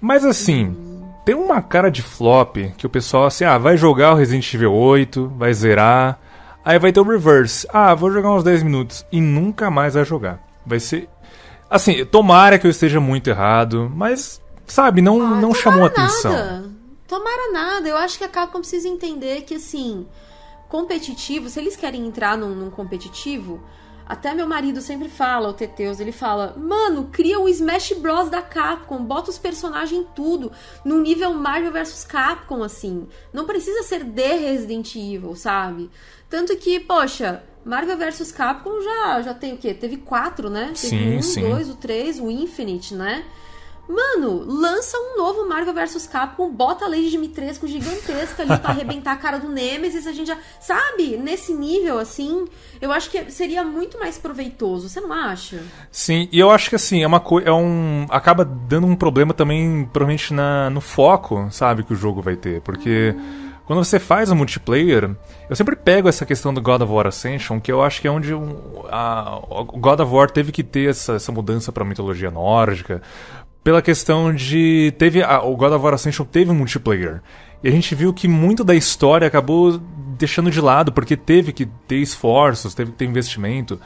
Mas assim, tem uma cara de flop que o pessoal assim, ah, vai jogar o Resident Evil 8, vai zerar. Aí vai ter o Reverse. Ah, vou jogar uns 10 minutos. E nunca mais vai jogar. Vai ser. Assim, tomara que eu esteja muito errado, mas, sabe, não, Ah, não chamou atenção. Nada. Tomara nada. Eu acho que a Capcom precisa entender que, assim, competitivo, se eles querem entrar num, num competitivo, até meu marido sempre fala, o Teteus, ele fala, mano, cria o Smash Bros da Capcom, bota os personagens tudo, num nível Marvel vs Capcom, assim. Não precisa ser de Resident Evil, sabe? Tanto que, poxa, Marvel vs Capcom já, já tem o quê? Teve quatro, né? Teve Sim, um, sim. dois, o três, o Infinite, né? Mano, lança um novo Marvel vs Capcom, bota a Lady Dimitrescu gigantesca ali pra arrebentar a cara do Nemesis, a gente já. Sabe? Nesse nível, assim, eu acho que seria muito mais proveitoso, você não acha? Sim, e eu acho que assim, é uma coisa. É um. acaba dando um problema também, provavelmente, na, no foco, sabe, que o jogo vai ter. Porque. Hum. Quando você faz o multiplayer, eu sempre pego essa questão do God of War Ascension, que eu acho que é onde um, a, o God of War teve que ter essa, essa mudança para mitologia nórdica, pela questão de. Teve. A, o God of War Ascension teve um multiplayer. E a gente viu que muito da história acabou deixando de lado, porque teve que ter esforços, teve que ter investimento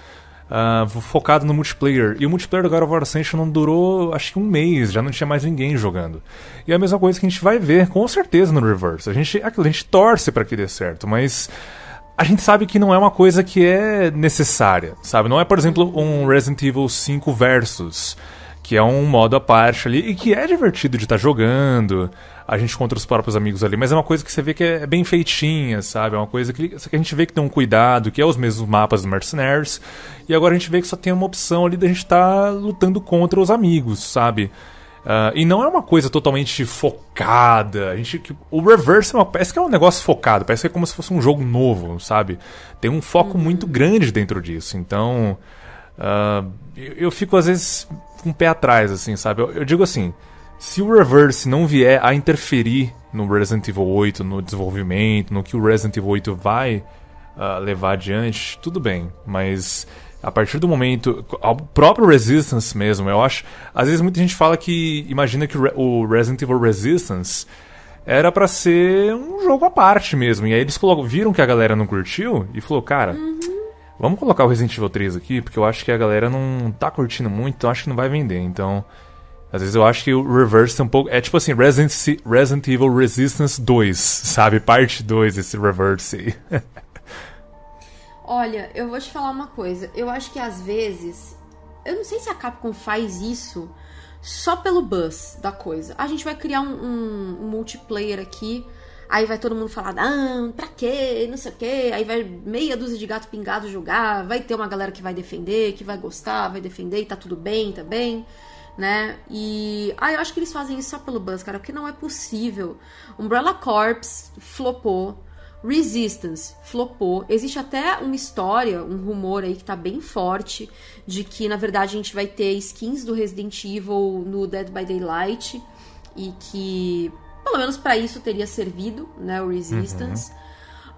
uh, focado no multiplayer. E o multiplayer do God of War Ascension não durou, acho que um mês, já não tinha mais ninguém jogando. E é a mesma coisa que a gente vai ver, com certeza, no Reverse. A gente, a gente torce para que dê certo, mas a gente sabe que não é uma coisa que é necessária, sabe? Não é, por exemplo, um Resident Evil 5 Versus que é um modo à parte ali e que é divertido de estar tá jogando, a gente contra os próprios amigos ali, mas é uma coisa que você vê que é bem feitinha, sabe? É uma coisa que, que a gente vê que tem um cuidado, que é os mesmos mapas do Mercenaries, e agora a gente vê que só tem uma opção ali da gente estar tá lutando contra os amigos, sabe? Uh, e não é uma coisa totalmente focada. A gente, o Reverse é uma, parece que é um negócio focado, parece que é como se fosse um jogo novo, sabe? Tem um foco uhum. muito grande dentro disso. Então, uh, eu, fico às vezes com o pé atrás, assim, sabe? Eu, eu, digo assim, se o Reverse não vier a interferir no Resident Evil 8, no desenvolvimento, no que o Resident Evil 8 vai uh, levar adiante, tudo bem. Mas a partir do momento. O próprio Resistance mesmo, eu acho. Às vezes muita gente fala que. Imagina que o Resident Evil Resistance era para ser um jogo à parte mesmo. E aí eles viram que a galera não curtiu e falou, cara. Uhum Vamos colocar o Resident Evil 3 aqui, porque eu acho que a galera não tá curtindo muito, então acho que não vai vender. Então, às vezes eu acho que o Reverse é um pouco. É tipo assim, Resident, Resident Evil Resistance 2, sabe? Parte 2, esse Reverse aí. Olha, eu vou te falar uma coisa. Eu acho que às vezes. Eu não sei se a Capcom faz isso só pelo buzz da coisa. A gente vai criar um, um, um multiplayer aqui Aí vai todo mundo falar, ah, pra quê? Não sei o quê. Aí vai meia dúzia de gato pingado jogar. Vai ter uma galera que vai defender, que vai gostar, vai defender e tá tudo bem também. Né? E ah, eu acho que eles fazem isso só pelo buzz, cara, porque não é possível. Umbrella Corps flopou. Resistance flopou. Existe até uma história, um rumor aí que tá bem forte de que na verdade a gente vai ter skins do Resident Evil no Dead by Daylight e que pelo menos para isso teria servido, né, o Resistance. Uhum.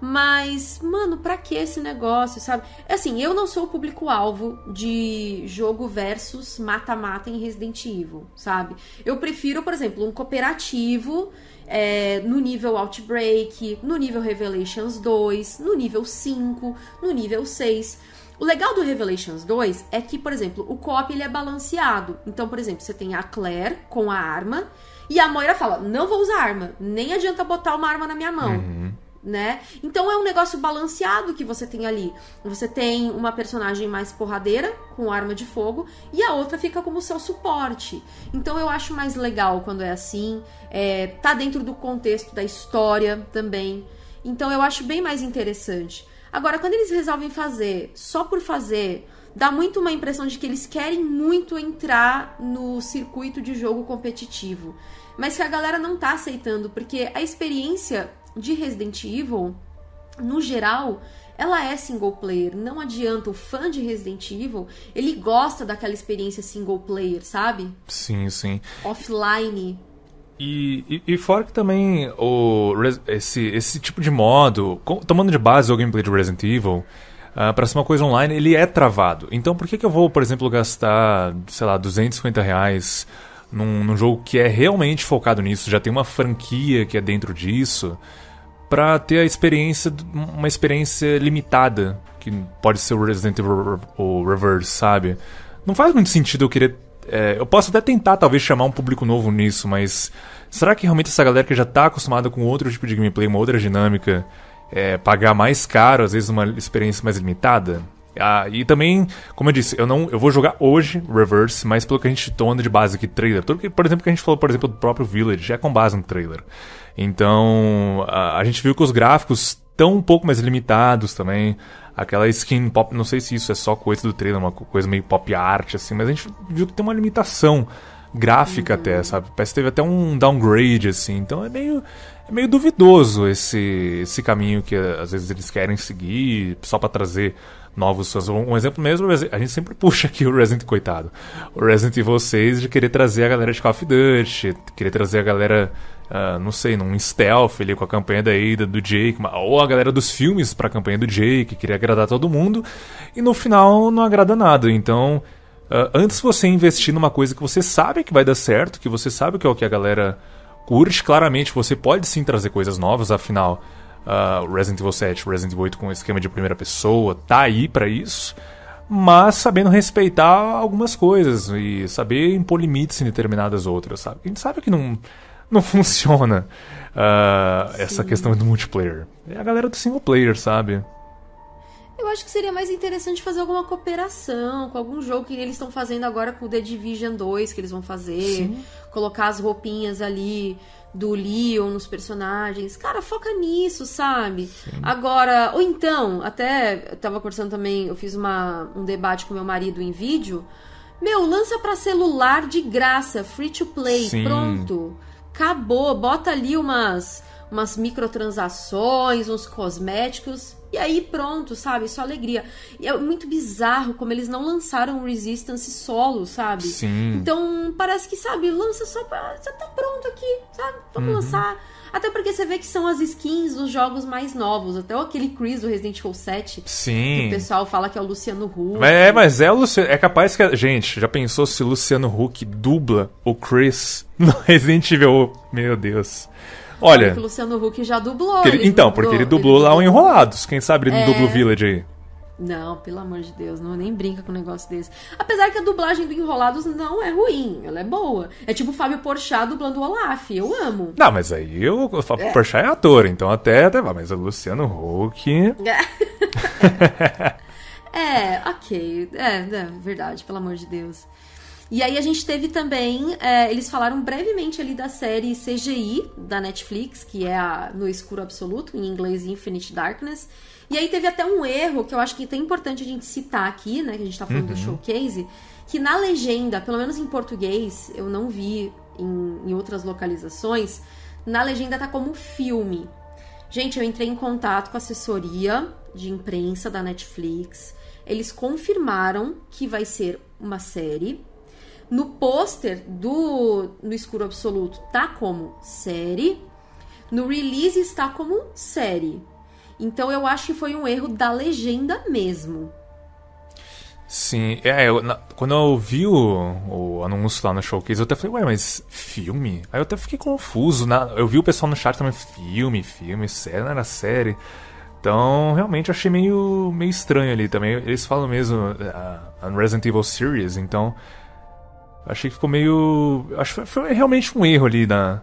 Mas, mano, pra que esse negócio, sabe? É assim, eu não sou o público-alvo de jogo versus mata-mata em Resident Evil, sabe? Eu prefiro, por exemplo, um cooperativo é, no nível Outbreak, no nível Revelations 2, no nível 5, no nível 6. O legal do Revelations 2 é que, por exemplo, o co-op ele é balanceado. Então, por exemplo, você tem a Claire com a arma e a Moira fala: não vou usar arma, nem adianta botar uma arma na minha mão. Uhum. Né? Então é um negócio balanceado que você tem ali. Você tem uma personagem mais porradeira, com arma de fogo, e a outra fica como seu suporte. Então eu acho mais legal quando é assim. É, tá dentro do contexto da história também. Então eu acho bem mais interessante. Agora, quando eles resolvem fazer só por fazer, dá muito uma impressão de que eles querem muito entrar no circuito de jogo competitivo mas que a galera não tá aceitando, porque a experiência de Resident Evil, no geral, ela é single player. Não adianta, o fã de Resident Evil, ele gosta daquela experiência single player, sabe? Sim, sim. Offline. E, e, e fora que também o, esse, esse tipo de modo, tomando de base o gameplay de Resident Evil, uh, para ser uma coisa online, ele é travado. Então por que, que eu vou, por exemplo, gastar, sei lá, 250 reais num, num jogo que é realmente focado nisso, já tem uma franquia que é dentro disso, para ter a experiência, uma experiência limitada, que pode ser o Resident Evil ou Reverse, sabe? Não faz muito sentido eu querer. É, eu posso até tentar, talvez, chamar um público novo nisso, mas será que realmente essa galera que já está acostumada com outro tipo de gameplay, uma outra dinâmica, é, pagar mais caro, às vezes uma experiência mais limitada? Ah, e também, como eu disse, eu não eu vou jogar hoje Reverse, mas pelo que a gente toma de base aqui, trailer. Tudo que, por exemplo, que a gente falou, por exemplo, do próprio Village, é com base no trailer. Então, a, a gente viu que os gráficos estão um pouco mais limitados também. Aquela skin pop, não sei se isso é só coisa do trailer, uma coisa meio pop art, assim, mas a gente viu que tem uma limitação gráfica até, sabe? Parece que teve até um downgrade, assim. Então é meio, é meio duvidoso esse, esse caminho que às vezes eles querem seguir só para trazer novos fãs. Um exemplo mesmo, a gente sempre puxa aqui o Resident coitado. O Resident Evil 6 de querer trazer a galera de Call of Duty, querer trazer a galera, uh, não sei, num stealth ali com a campanha da Ada, do Jake, ou a galera dos filmes pra campanha do Jake, queria agradar todo mundo, e no final não agrada nada. Então, uh, antes você investir numa coisa que você sabe que vai dar certo, que você sabe que é o que a galera curte, claramente você pode sim trazer coisas novas, afinal uh, Resident Evil 7, Resident Evil 8 com esquema de primeira pessoa, tá aí para isso, mas sabendo respeitar algumas coisas e saber impor limites em determinadas outras, sabe? A gente sabe que não, não funciona uh, essa questão do multiplayer. É a galera do single player, sabe? Eu acho que seria mais interessante fazer alguma cooperação com algum jogo que eles estão fazendo agora com o The Division 2 que eles vão fazer. Sim. Colocar as roupinhas ali do Leon nos personagens. Cara, foca nisso, sabe? Sim. Agora, ou então, até eu tava conversando também, eu fiz uma, um debate com meu marido em vídeo. Meu, lança para celular de graça, free to play, Sim. pronto. Acabou, bota ali umas umas microtransações, uns cosméticos e aí pronto, sabe? Só alegria. E é muito bizarro como eles não lançaram o Resistance solo, sabe? Sim. Então parece que, sabe, lança só pra. Já tá pronto aqui, sabe? Vamos uhum. lançar. Até porque você vê que são as skins dos jogos mais novos. Até aquele Chris do Resident Evil 7. Sim. Que o pessoal fala que é o Luciano Huck. É, mas é o Luciano. É capaz que. Gente, já pensou se o Luciano Huck dubla o Chris no Resident Evil? Meu Deus. Olha. o Luciano Huck já dublou. Ele, então, dublou, porque ele dublou ele lá o Enrolados. Quem sabe ele é... não dubla o Village aí. Não, pelo amor de Deus, não nem brinca com um negócio desse. Apesar que a dublagem do Enrolados não é ruim, ela é boa. É tipo o Fábio Porchat dublando o Olaf, eu amo. Não, mas aí o Fábio é. Porchat é ator, então até, até mas o Luciano Huck... é, ok, é, é verdade, pelo amor de Deus. E aí a gente teve também, é, eles falaram brevemente ali da série CGI da Netflix, que é a No Escuro Absoluto, em inglês Infinite Darkness. E aí teve até um erro que eu acho que é importante a gente citar aqui, né, que a gente tá falando uhum. do showcase, que na legenda, pelo menos em português, eu não vi em, em outras localizações, na legenda tá como filme. Gente, eu entrei em contato com a assessoria de imprensa da Netflix. Eles confirmaram que vai ser uma série no pôster do No Escuro Absoluto tá como série. No release está como série. Então eu acho que foi um erro da legenda mesmo. Sim, é, eu, na, quando eu vi o, o, anúncio lá no showcase, eu até falei, ué, mas filme? Aí eu até fiquei confuso. Na, eu vi o pessoal no chat também, filme, filme, série, não era série. Então, realmente eu achei meio, meio estranho ali também. Eles falam mesmo uh, Resident Evil Series, então Achei que ficou meio. Acho que foi realmente um erro ali na,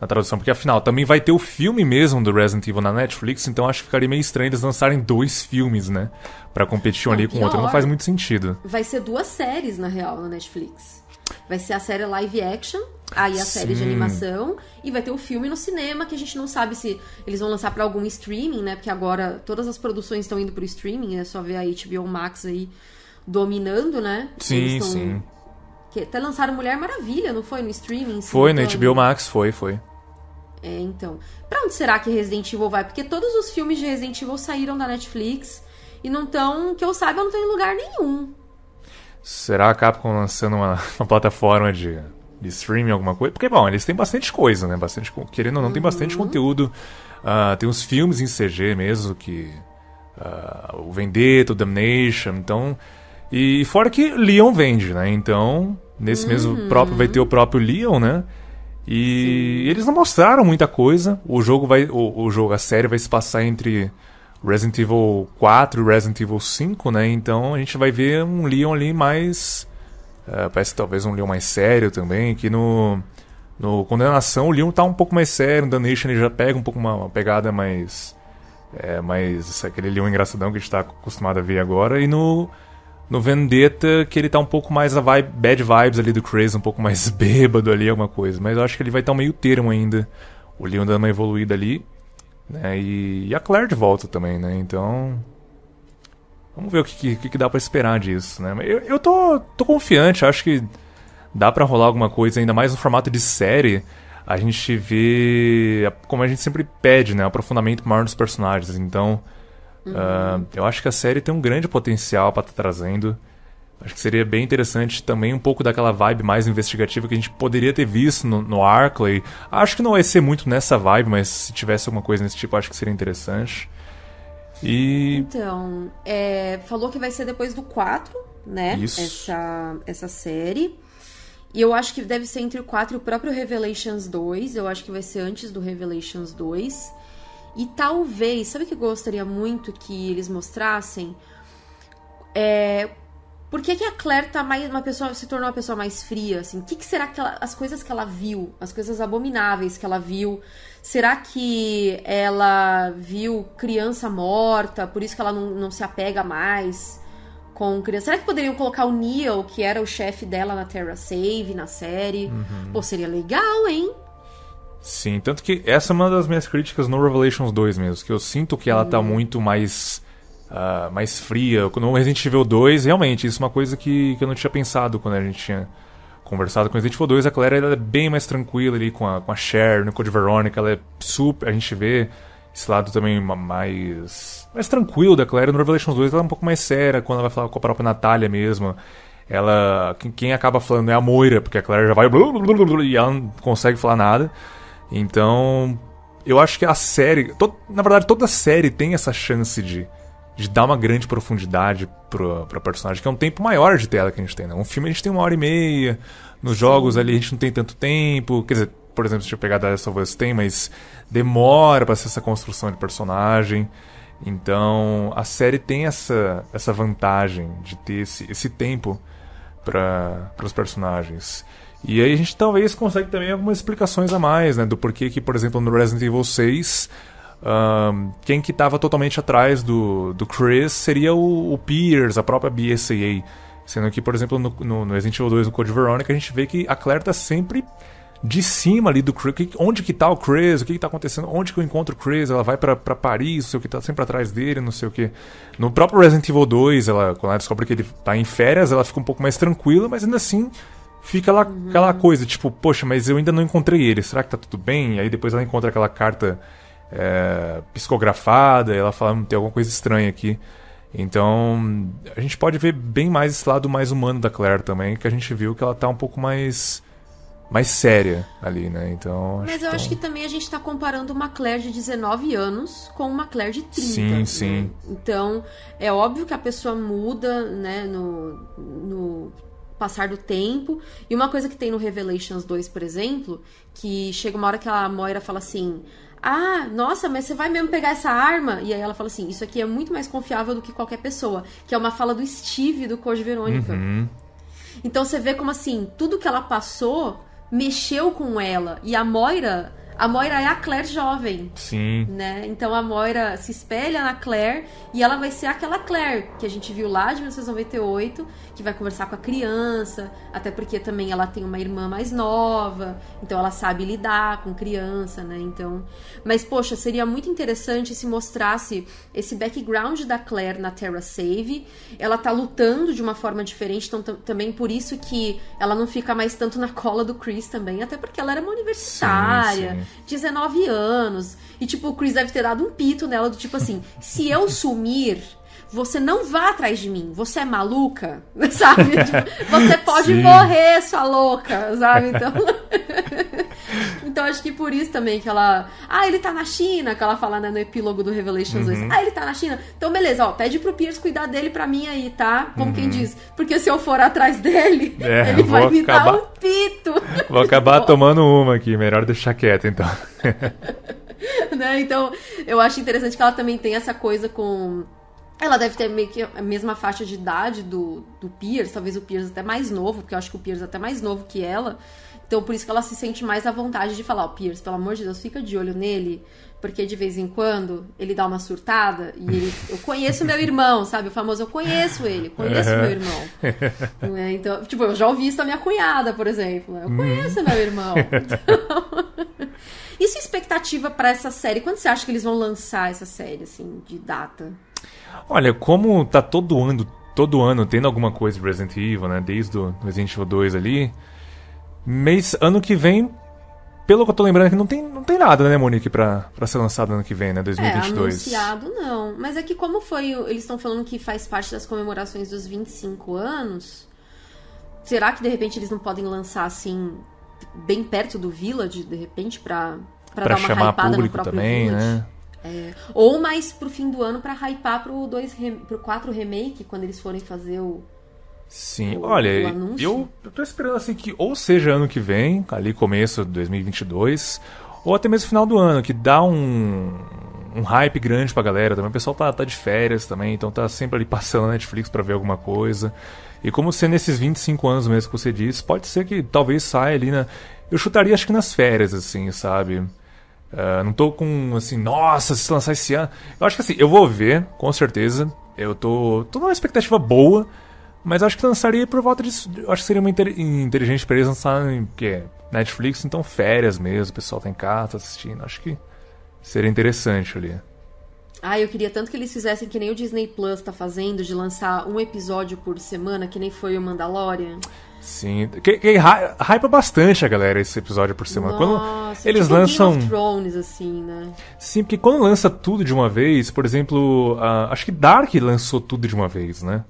na tradução, porque afinal também vai ter o filme mesmo do Resident Evil na Netflix, então acho que ficaria meio estranho eles lançarem dois filmes, né? Pra competir um ali com o outro. Não faz muito sentido. Vai ser duas séries, na real, na Netflix. Vai ser a série live action, aí a Sim. série de animação, e vai ter o filme no cinema, que a gente não sabe se eles vão lançar para algum streaming, né? Porque agora todas as produções estão indo pro streaming, é só ver a HBO Max aí dominando, né? Sim, sim que até lançaram Mulher Maravilha, não foi? No streaming? Foi, no HBO Max, foi, foi. É, então. Pra onde será que Resident Evil vai? Porque todos os filmes de Resident Evil saíram da Netflix e não estão, que eu saiba, não estão em lugar nenhum. Será a Capcom lançando uma, uma plataforma de, de streaming, alguma coisa? Porque, bom, eles têm bastante coisa, né? Bastante, querendo ou não, uhum. tem bastante uhum. conteúdo. Uh, tem os filmes em CG mesmo, que. Uh, o Vendetta, o Damnation, então. E fora que Leon vende, né? Então, nesse uhum. mesmo próprio vai ter o próprio Leon, né? E Sim. eles não mostraram muita coisa. O jogo vai o, o jogo, a série vai se passar entre Resident Evil 4 e Resident Evil 5, né? Então a gente vai ver um Leon ali mais uh, parece talvez um Leon mais sério também, que no no Condenação o Leon tá um pouco mais sério, no Damnation ele já pega um pouco uma, uma pegada mais é, mais aquele Leon engraçadão que a gente tá acostumado a ver agora e no no Vendetta, que ele tá um pouco mais a vibe, bad vibes ali do Crazy, um pouco mais bêbado ali, alguma coisa. Mas eu acho que ele vai estar tá meio termo ainda. O Leon dando uma evoluída ali. Né? E, e, a Claire de volta também, né? Então. Vamos ver o que, que, que dá para esperar disso, né? Eu, eu tô, tô confiante, acho que dá pra rolar alguma coisa, ainda mais no formato de série, a gente vê, como a gente sempre pede, né? Aprofundamento maior nos personagens. Então, uh, eu acho que a série tem um grande potencial para estar tá trazendo. Acho que seria bem interessante também um pouco daquela vibe mais investigativa que a gente poderia ter visto no, no Arkley. Acho que não vai ser muito nessa vibe, mas se tivesse alguma coisa nesse tipo, acho que seria interessante. E. Então, é, falou que vai ser depois do 4, né? Isso. Essa, essa série. E eu acho que deve ser entre o 4 e o próprio Revelations 2. Eu acho que vai ser antes do Revelations 2. E talvez, sabe o que eu gostaria muito que eles mostrassem? É, por que, que a Claire tá mais uma pessoa se tornou uma pessoa mais fria assim? O que, que será que ela, as coisas que ela viu, as coisas abomináveis que ela viu, será que ela viu criança morta, por isso que ela não, não se apega mais com criança? Será que poderiam colocar o Neil, que era o chefe dela na Terra Save, na série? Uhum. Pô, seria legal, hein? Sim, tanto que essa é uma das minhas críticas no Revelations 2 mesmo, que eu sinto que ela tá Hum. muito mais uh, mais fria. No Resident Evil 2, realmente, isso é uma coisa que, que eu não tinha pensado quando a gente tinha conversado com Resident Evil 2. A Claire ela é bem mais tranquila ali com a, com a Cher, no Code Veronica, ela é super. A gente vê esse lado também ma- mais. mais tranquilo da Claire. No Revelations 2 ela é um pouco mais séria quando ela vai falar com a própria Natália mesmo. Ela. Quem, acaba falando é a Moira, porque a Claire já vai. e ela não consegue falar nada. Então. Eu acho que a série. to- na verdade, toda série tem essa chance de, de dar uma grande profundidade pro, pro personagem, que é um tempo maior de tela que a gente tem. Né? Um filme a gente tem uma hora e meia. Nos jogos ali a gente não tem tanto tempo. Quer dizer, por exemplo, se eu pegar Last of Us tem, mas demora pra ser essa construção de personagem. Então, a série tem essa, essa vantagem de ter esse, esse tempo para os personagens. E aí a gente talvez consiga também algumas explicações a mais, né? Do porquê que, por exemplo, no Resident Evil 6, ahn, quem que estava totalmente atrás do, do Chris seria o, o Pierce, a própria BSAA. Sendo que, por exemplo, no, no, no Resident Evil 2, no Code Veronica, a gente vê que a Claire tá sempre de cima ali do Chris. Onde que tá o Chris? O que que tá acontecendo? Onde que eu encontro o Chris? Ela vai pra Paris, não sei o que, tá sempre atrás dele, não sei o que. No próprio Resident Evil 2, ela, quando ela descobre que ele tá em férias, ela fica um pouco mais tranquila, mas ainda assim fica lá aquela coisa, tipo, poxa, mas eu ainda não encontrei ele, será que tá tudo bem? E aí depois ela encontra aquela carta é, psicografada, e ela fala, "Hum, tem alguma coisa estranha aqui. Então, a gente pode ver bem mais esse lado mais humano da Claire também, que a gente viu que ela tá um pouco mais mais séria ali, né? Então, Mas eu que acho que também a gente tá comparando uma Claire de 19 anos com uma Claire de 30. Sim, né? sim. Então, é óbvio que a pessoa muda, né, no, no passar do tempo. E uma coisa que tem no Revelations 2, por exemplo, que chega uma hora que a Moira fala assim: Ah, nossa, mas você vai mesmo pegar essa arma? E aí ela fala assim: Isso aqui é muito mais confiável do que qualquer pessoa. Que é uma fala do Steve do Code Verônica. Uhum. Então você vê como assim, tudo que ela passou mexeu com ela. E a Moira, a Moira é a Claire jovem, Sim. né? Então a Moira se espelha na Claire e ela vai ser aquela Claire que a gente viu lá de 1998, que vai conversar com a criança, até porque também ela tem uma irmã mais nova, então ela sabe lidar com criança, né? Então, mas poxa, seria muito interessante se mostrasse esse background da Claire na Terra Save. Ela tá lutando de uma forma diferente, então tam- também por isso que ela não fica mais tanto na cola do Chris também, até porque ela era uma universitária, Sim, 19 anos. E tipo, o Chris deve ter dado um pito nela do tipo assim: "Se eu sumir, você não vá atrás de mim. Você é maluca, sabe? Tipo, você pode Sim. morrer, sua louca, sabe? Então, então acho que por isso também que ela, ah, ele tá na China, que ela fala né, no epílogo do Revelations 2. Ah, ele tá na China. Então beleza, ó, pede pro Pierce cuidar dele pra mim aí, tá? Como quem diz, porque se eu for atrás dele, É, ele vai me acabar- dar um pito. Vou acabar tomando uma aqui, melhor deixar quieto então. né? Então, eu acho interessante que ela também tem essa coisa com. Ela deve ter meio que a mesma faixa de idade do, do Pierce, talvez o Pierce até mais novo, porque eu acho que o Pierce é até mais novo que ela. Então, por isso que ela se sente mais à vontade de falar: Ó, Pierce, pelo amor de Deus, fica de olho nele, porque de vez em quando ele dá uma surtada e ele. Eu conheço meu irmão, sabe? O famoso, eu conheço ele, conheço meu irmão. Né? Então, tipo, eu já ouvi isso da minha cunhada, por exemplo. Eu conheço meu irmão. Então... E sua expectativa pra essa série? Quando você acha que eles vão lançar essa série, assim, de data? Olha, como tá todo ano, todo ano tendo alguma coisa de Resident Evil, né? Desde o Resident Evil 2 ali, Mês, ano que vem, pelo que eu tô lembrando aqui, não tem, não tem nada, né, Monique, pra, pra ser lançado ano que vem, né? 2022. É, anunciado não. Mas é que como foi. Eles estão falando que faz parte das comemorações dos 25 anos. Será que de repente eles não podem lançar assim, bem perto do Village, de repente, pra, pra, Pra dar uma hypada no público próprio também, Village? né? É. Ou mais pro fim do ano pra hypar pro, dois, pro 4 remake, quando eles forem fazer o. Sim, o- olha, o eu, eu tô esperando assim que ou seja ano que vem, ali começo de 2022, ou até mesmo final do ano, que dá um, um hype grande pra galera também. O pessoal tá, tá de férias também, então tá sempre ali passando na Netflix pra ver alguma coisa. E como ser nesses 25 anos mesmo que você disse, pode ser que talvez saia ali na. Eu chutaria acho que nas férias, assim, sabe? Ah, não tô com assim, nossa, se lançar esse ano. Eu acho que assim, eu vou ver, com certeza. Eu tô, tô numa expectativa boa, mas acho que lançaria por volta disso. Acho que seria uma inteligente pra eles lançar em que Netflix, então férias mesmo, o pessoal tá em casa assistindo. Acho que seria interessante ali. Ah, eu queria tanto que eles fizessem que nem o Disney Plus tá fazendo, de lançar um episódio por semana, que nem foi o Mandalorian. Sim, que, que hypa bastante a galera esse episódio por semana. Quando Nossa, eles tipo lançam. Game of Thrones, assim, né? Sim, porque quando lança tudo de uma vez, por exemplo, acho que Dark lançou tudo de uma vez, né?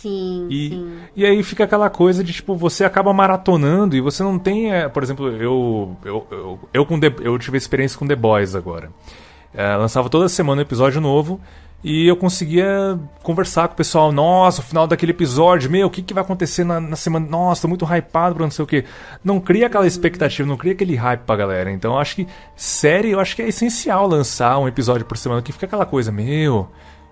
Sim, E, sim. e aí fica aquela coisa de, tipo, você acaba maratonando e você não tem. é, por exemplo, eu. Eu, eu, eu, com The- eu tive experiência com The Boys agora. É, lançava toda semana um episódio novo e eu conseguia conversar com o pessoal. Nossa, o final daquele episódio, meu, o que, que vai acontecer na, na semana? Nossa, tô muito hypado pra não sei o que. Não cria aquela expectativa, não cria aquele hype pra galera. Então eu acho que série, eu acho que é essencial lançar um episódio por semana que fica aquela coisa, meu.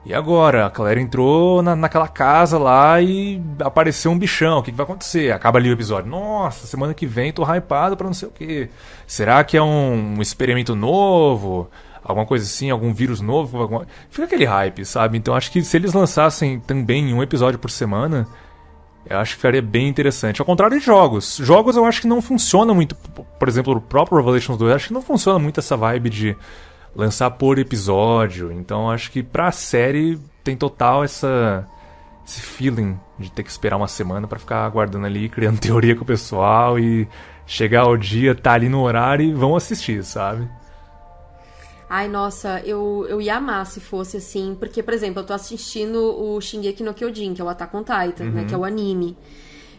E agora? A galera entrou na, naquela casa lá e apareceu um bichão. O que, que vai acontecer? Acaba ali o episódio. Nossa, semana que vem tô hypado pra não sei o que. Será que é um, um experimento novo? Alguma coisa assim? Algum vírus novo? Alguma- Fica aquele hype, sabe? Então acho que se eles lançassem também um episódio por semana, eu acho que ficaria bem interessante. Ao contrário de jogos. Jogos eu acho que não funciona muito. Por exemplo, o próprio Revelations 2, acho que não funciona muito essa vibe de lançar por episódio. Então acho que pra série tem total essa esse feeling de ter que esperar uma semana pra ficar aguardando ali, criando teoria com o pessoal e chegar o dia, tá ali no horário e vão assistir, sabe? Ai, nossa, eu, eu ia amar se fosse assim, porque, por exemplo, eu tô assistindo o Shingeki no Kyojin, que é o Attack on Titan, né, que é o anime.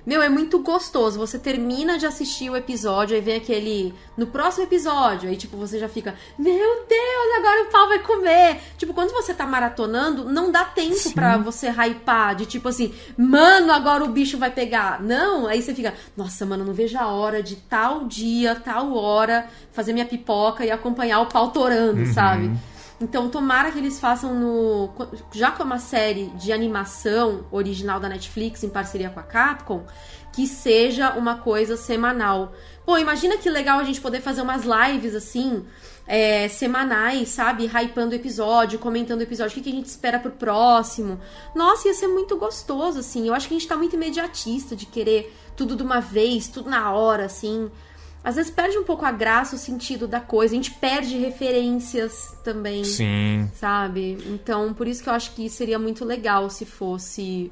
Meu, é muito gostoso. Você termina de assistir o episódio, aí vem aquele. No próximo episódio, aí, tipo, você já fica. Meu Deus, agora o pau vai comer. Tipo, quando você tá maratonando, não dá tempo pra você hypar. De tipo assim, mano, agora o bicho vai pegar. Não, aí você fica. Nossa, mano, não vejo a hora de tal dia, tal hora, fazer minha pipoca e acompanhar o pau torando, sabe? Então, tomara que eles façam no. Já que é uma série de animação original da Netflix em parceria com a Capcom, que seja uma coisa semanal. Pô, imagina que legal a gente poder fazer umas lives assim. é, semanais, sabe? Hypando o episódio, comentando o episódio, o que, que a gente espera pro próximo. Nossa, ia ser muito gostoso, assim. Eu acho que a gente tá muito imediatista de querer tudo de uma vez, tudo na hora, assim às vezes perde um pouco a graça, o sentido da coisa. A gente perde referências também, Sim. sabe? Então, por isso que eu acho que seria muito legal se fosse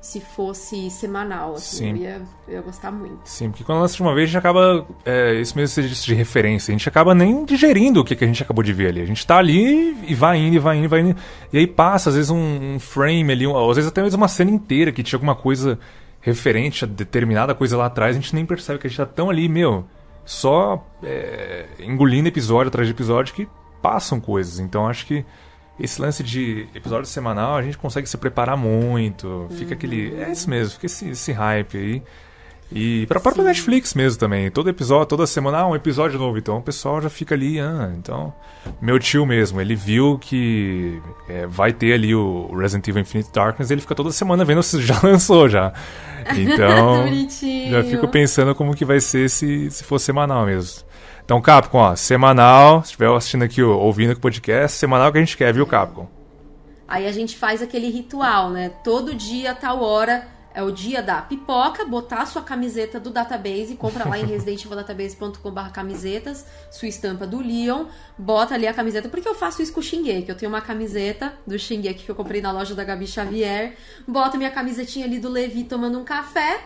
se fosse semanal, assim. Sim. Eu ia, eu ia gostar muito. Sim, porque quando lança de uma vez, a gente acaba. É, isso mesmo que de referência. A gente acaba nem digerindo o que, que a gente acabou de ver ali. A gente tá ali e vai indo, e vai indo, e vai indo. E aí passa, às vezes, um, frame ali, ou às vezes até mesmo uma cena inteira que tinha alguma coisa referente a determinada coisa lá atrás, a gente nem percebe que a gente tá tão ali, meu, só é, engolindo episódio atrás de episódio que passam coisas. Então acho que esse lance de episódio semanal a gente consegue se preparar muito. Fica aquele. É isso mesmo, fica esse, esse hype aí. E pra própria Netflix mesmo também. Todo episódio, toda semana, ah, um episódio novo. Então o pessoal já fica ali, ah, então. Meu tio mesmo, ele viu que é, vai ter ali o Resident Evil Infinite Darkness, ele fica toda semana vendo se já lançou já. Então. Bonitinho. já fico pensando como que vai ser se, se for semanal mesmo. Então, Capcom, ó, semanal, se estiver assistindo aqui, ouvindo aqui o podcast, semanal que a gente quer, viu, Capcom? Aí a gente faz aquele ritual, né? Todo dia, tal hora, é o dia da pipoca, botar a sua camiseta do database, compra lá em residentevildatabase.com.br camisetas, sua estampa do Leon, bota ali a camiseta, porque eu faço isso com o Shingeki, eu tenho uma camiseta do Shingeki que eu comprei na loja da Gabi Xavier, boto minha camisetinha ali do Levi tomando um café,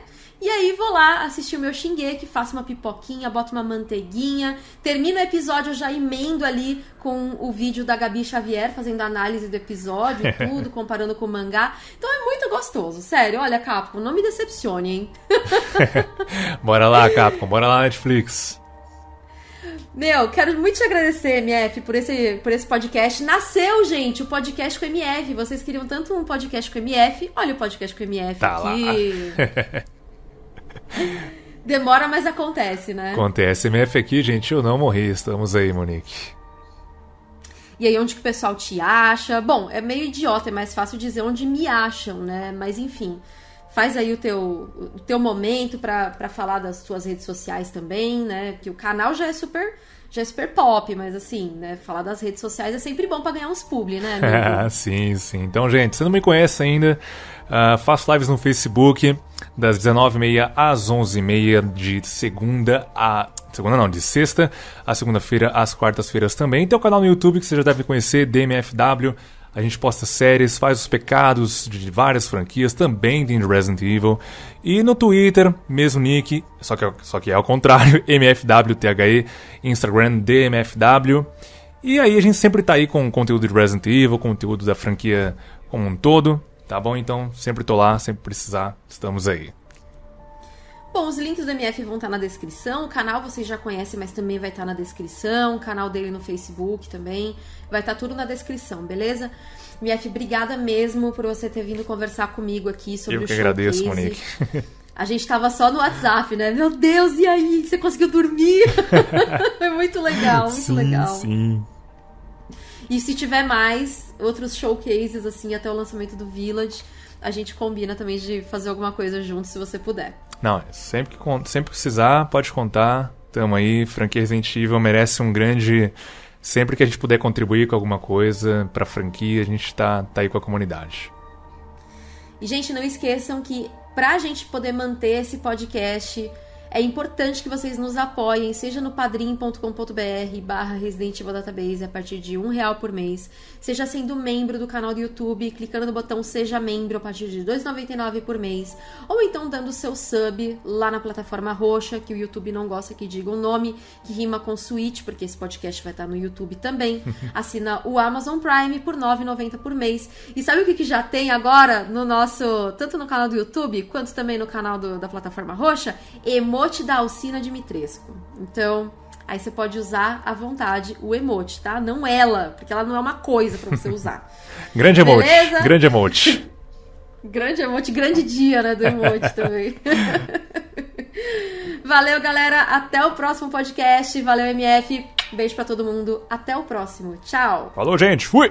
E aí vou lá assistir o meu Shingeki, faço uma pipoquinha, boto uma manteiguinha, termino o episódio, eu já emendo ali com o vídeo da Gabi Xavier fazendo análise do episódio, tudo, comparando com o mangá. Então é muito gostoso, sério. Olha, Capcom, não me decepcione, hein? bora lá, Capcom, bora lá, Netflix. Meu, quero muito te agradecer, MF, por esse, por esse podcast. Nasceu, gente, o podcast com MF. Vocês queriam tanto um podcast com MF. Olha o podcast com MF tá aqui. Demora, mas acontece, né? Acontece. MF aqui, gente, eu não morri. Estamos aí, Monique. E aí, onde que o pessoal te acha? Bom, é meio idiota, é mais fácil dizer onde me acham, né? Mas enfim, faz aí o teu, o teu momento para falar das suas redes sociais também, né? Que o canal já é super já é super pop, mas assim, né, falar das redes sociais é sempre bom para ganhar uns publi, né? sim, sim. Então, gente, se não me conhece ainda, uh, faço lives no Facebook das 19h30 às 11h30 de segunda a segunda não, de sexta a segunda-feira, às quartas-feiras também. Tem o canal no YouTube que você já deve conhecer, DMFW. A gente posta séries, faz os pecados de várias franquias, também tem de Resident Evil. E no Twitter, mesmo nick, só que, só que é ao contrário, MFWTHE, Instagram DMFW. E aí a gente sempre tá aí com conteúdo de Resident Evil, conteúdo da franquia como um todo, tá bom? Então sempre tô lá, sempre precisar, estamos aí. Bom, os links do MF vão estar na descrição. O canal vocês já conhecem, mas também vai estar na descrição. O canal dele no Facebook também. Vai estar tudo na descrição, beleza? MF, obrigada mesmo por você ter vindo conversar comigo aqui sobre Eu o que agradeço, Monique. A gente tava só no WhatsApp, né? Meu Deus, e aí? Você conseguiu dormir? Foi muito legal, muito sim, legal. Sim. E se tiver mais outros showcases, assim, até o lançamento do Village, a gente combina também de fazer alguma coisa junto, se você puder. Não, sempre que sempre precisar, pode contar. Tamo aí, franquia Resident Evil merece um grande sempre que a gente puder contribuir com alguma coisa para a franquia, a gente tá tá aí com a comunidade. E gente, não esqueçam que pra gente poder manter esse podcast é importante que vocês nos apoiem, seja no padrim.com.br barra Resident Evil Database a partir de um real por mês, seja sendo membro do canal do YouTube, clicando no botão Seja Membro a partir de R$ 2,99 por mês, ou então dando seu sub lá na plataforma roxa, que o YouTube não gosta que diga o um nome, que rima com Switch, porque esse podcast vai estar no YouTube também. Assina o Amazon Prime por R$ 9,90 por mês. E sabe o que, que já tem agora no nosso, tanto no canal do YouTube, quanto também no canal do, da plataforma roxa? Emote da Alcina Dimitrescu. Então, aí você pode usar à vontade o emote, tá? Não ela, porque ela não é uma coisa para você usar. grande emote. Grande emote. grande emote, grande dia, né, do emote também. Valeu, galera. Até o próximo podcast. Valeu, MF. Beijo para todo mundo. Até o próximo. Tchau. Falou, gente. Fui.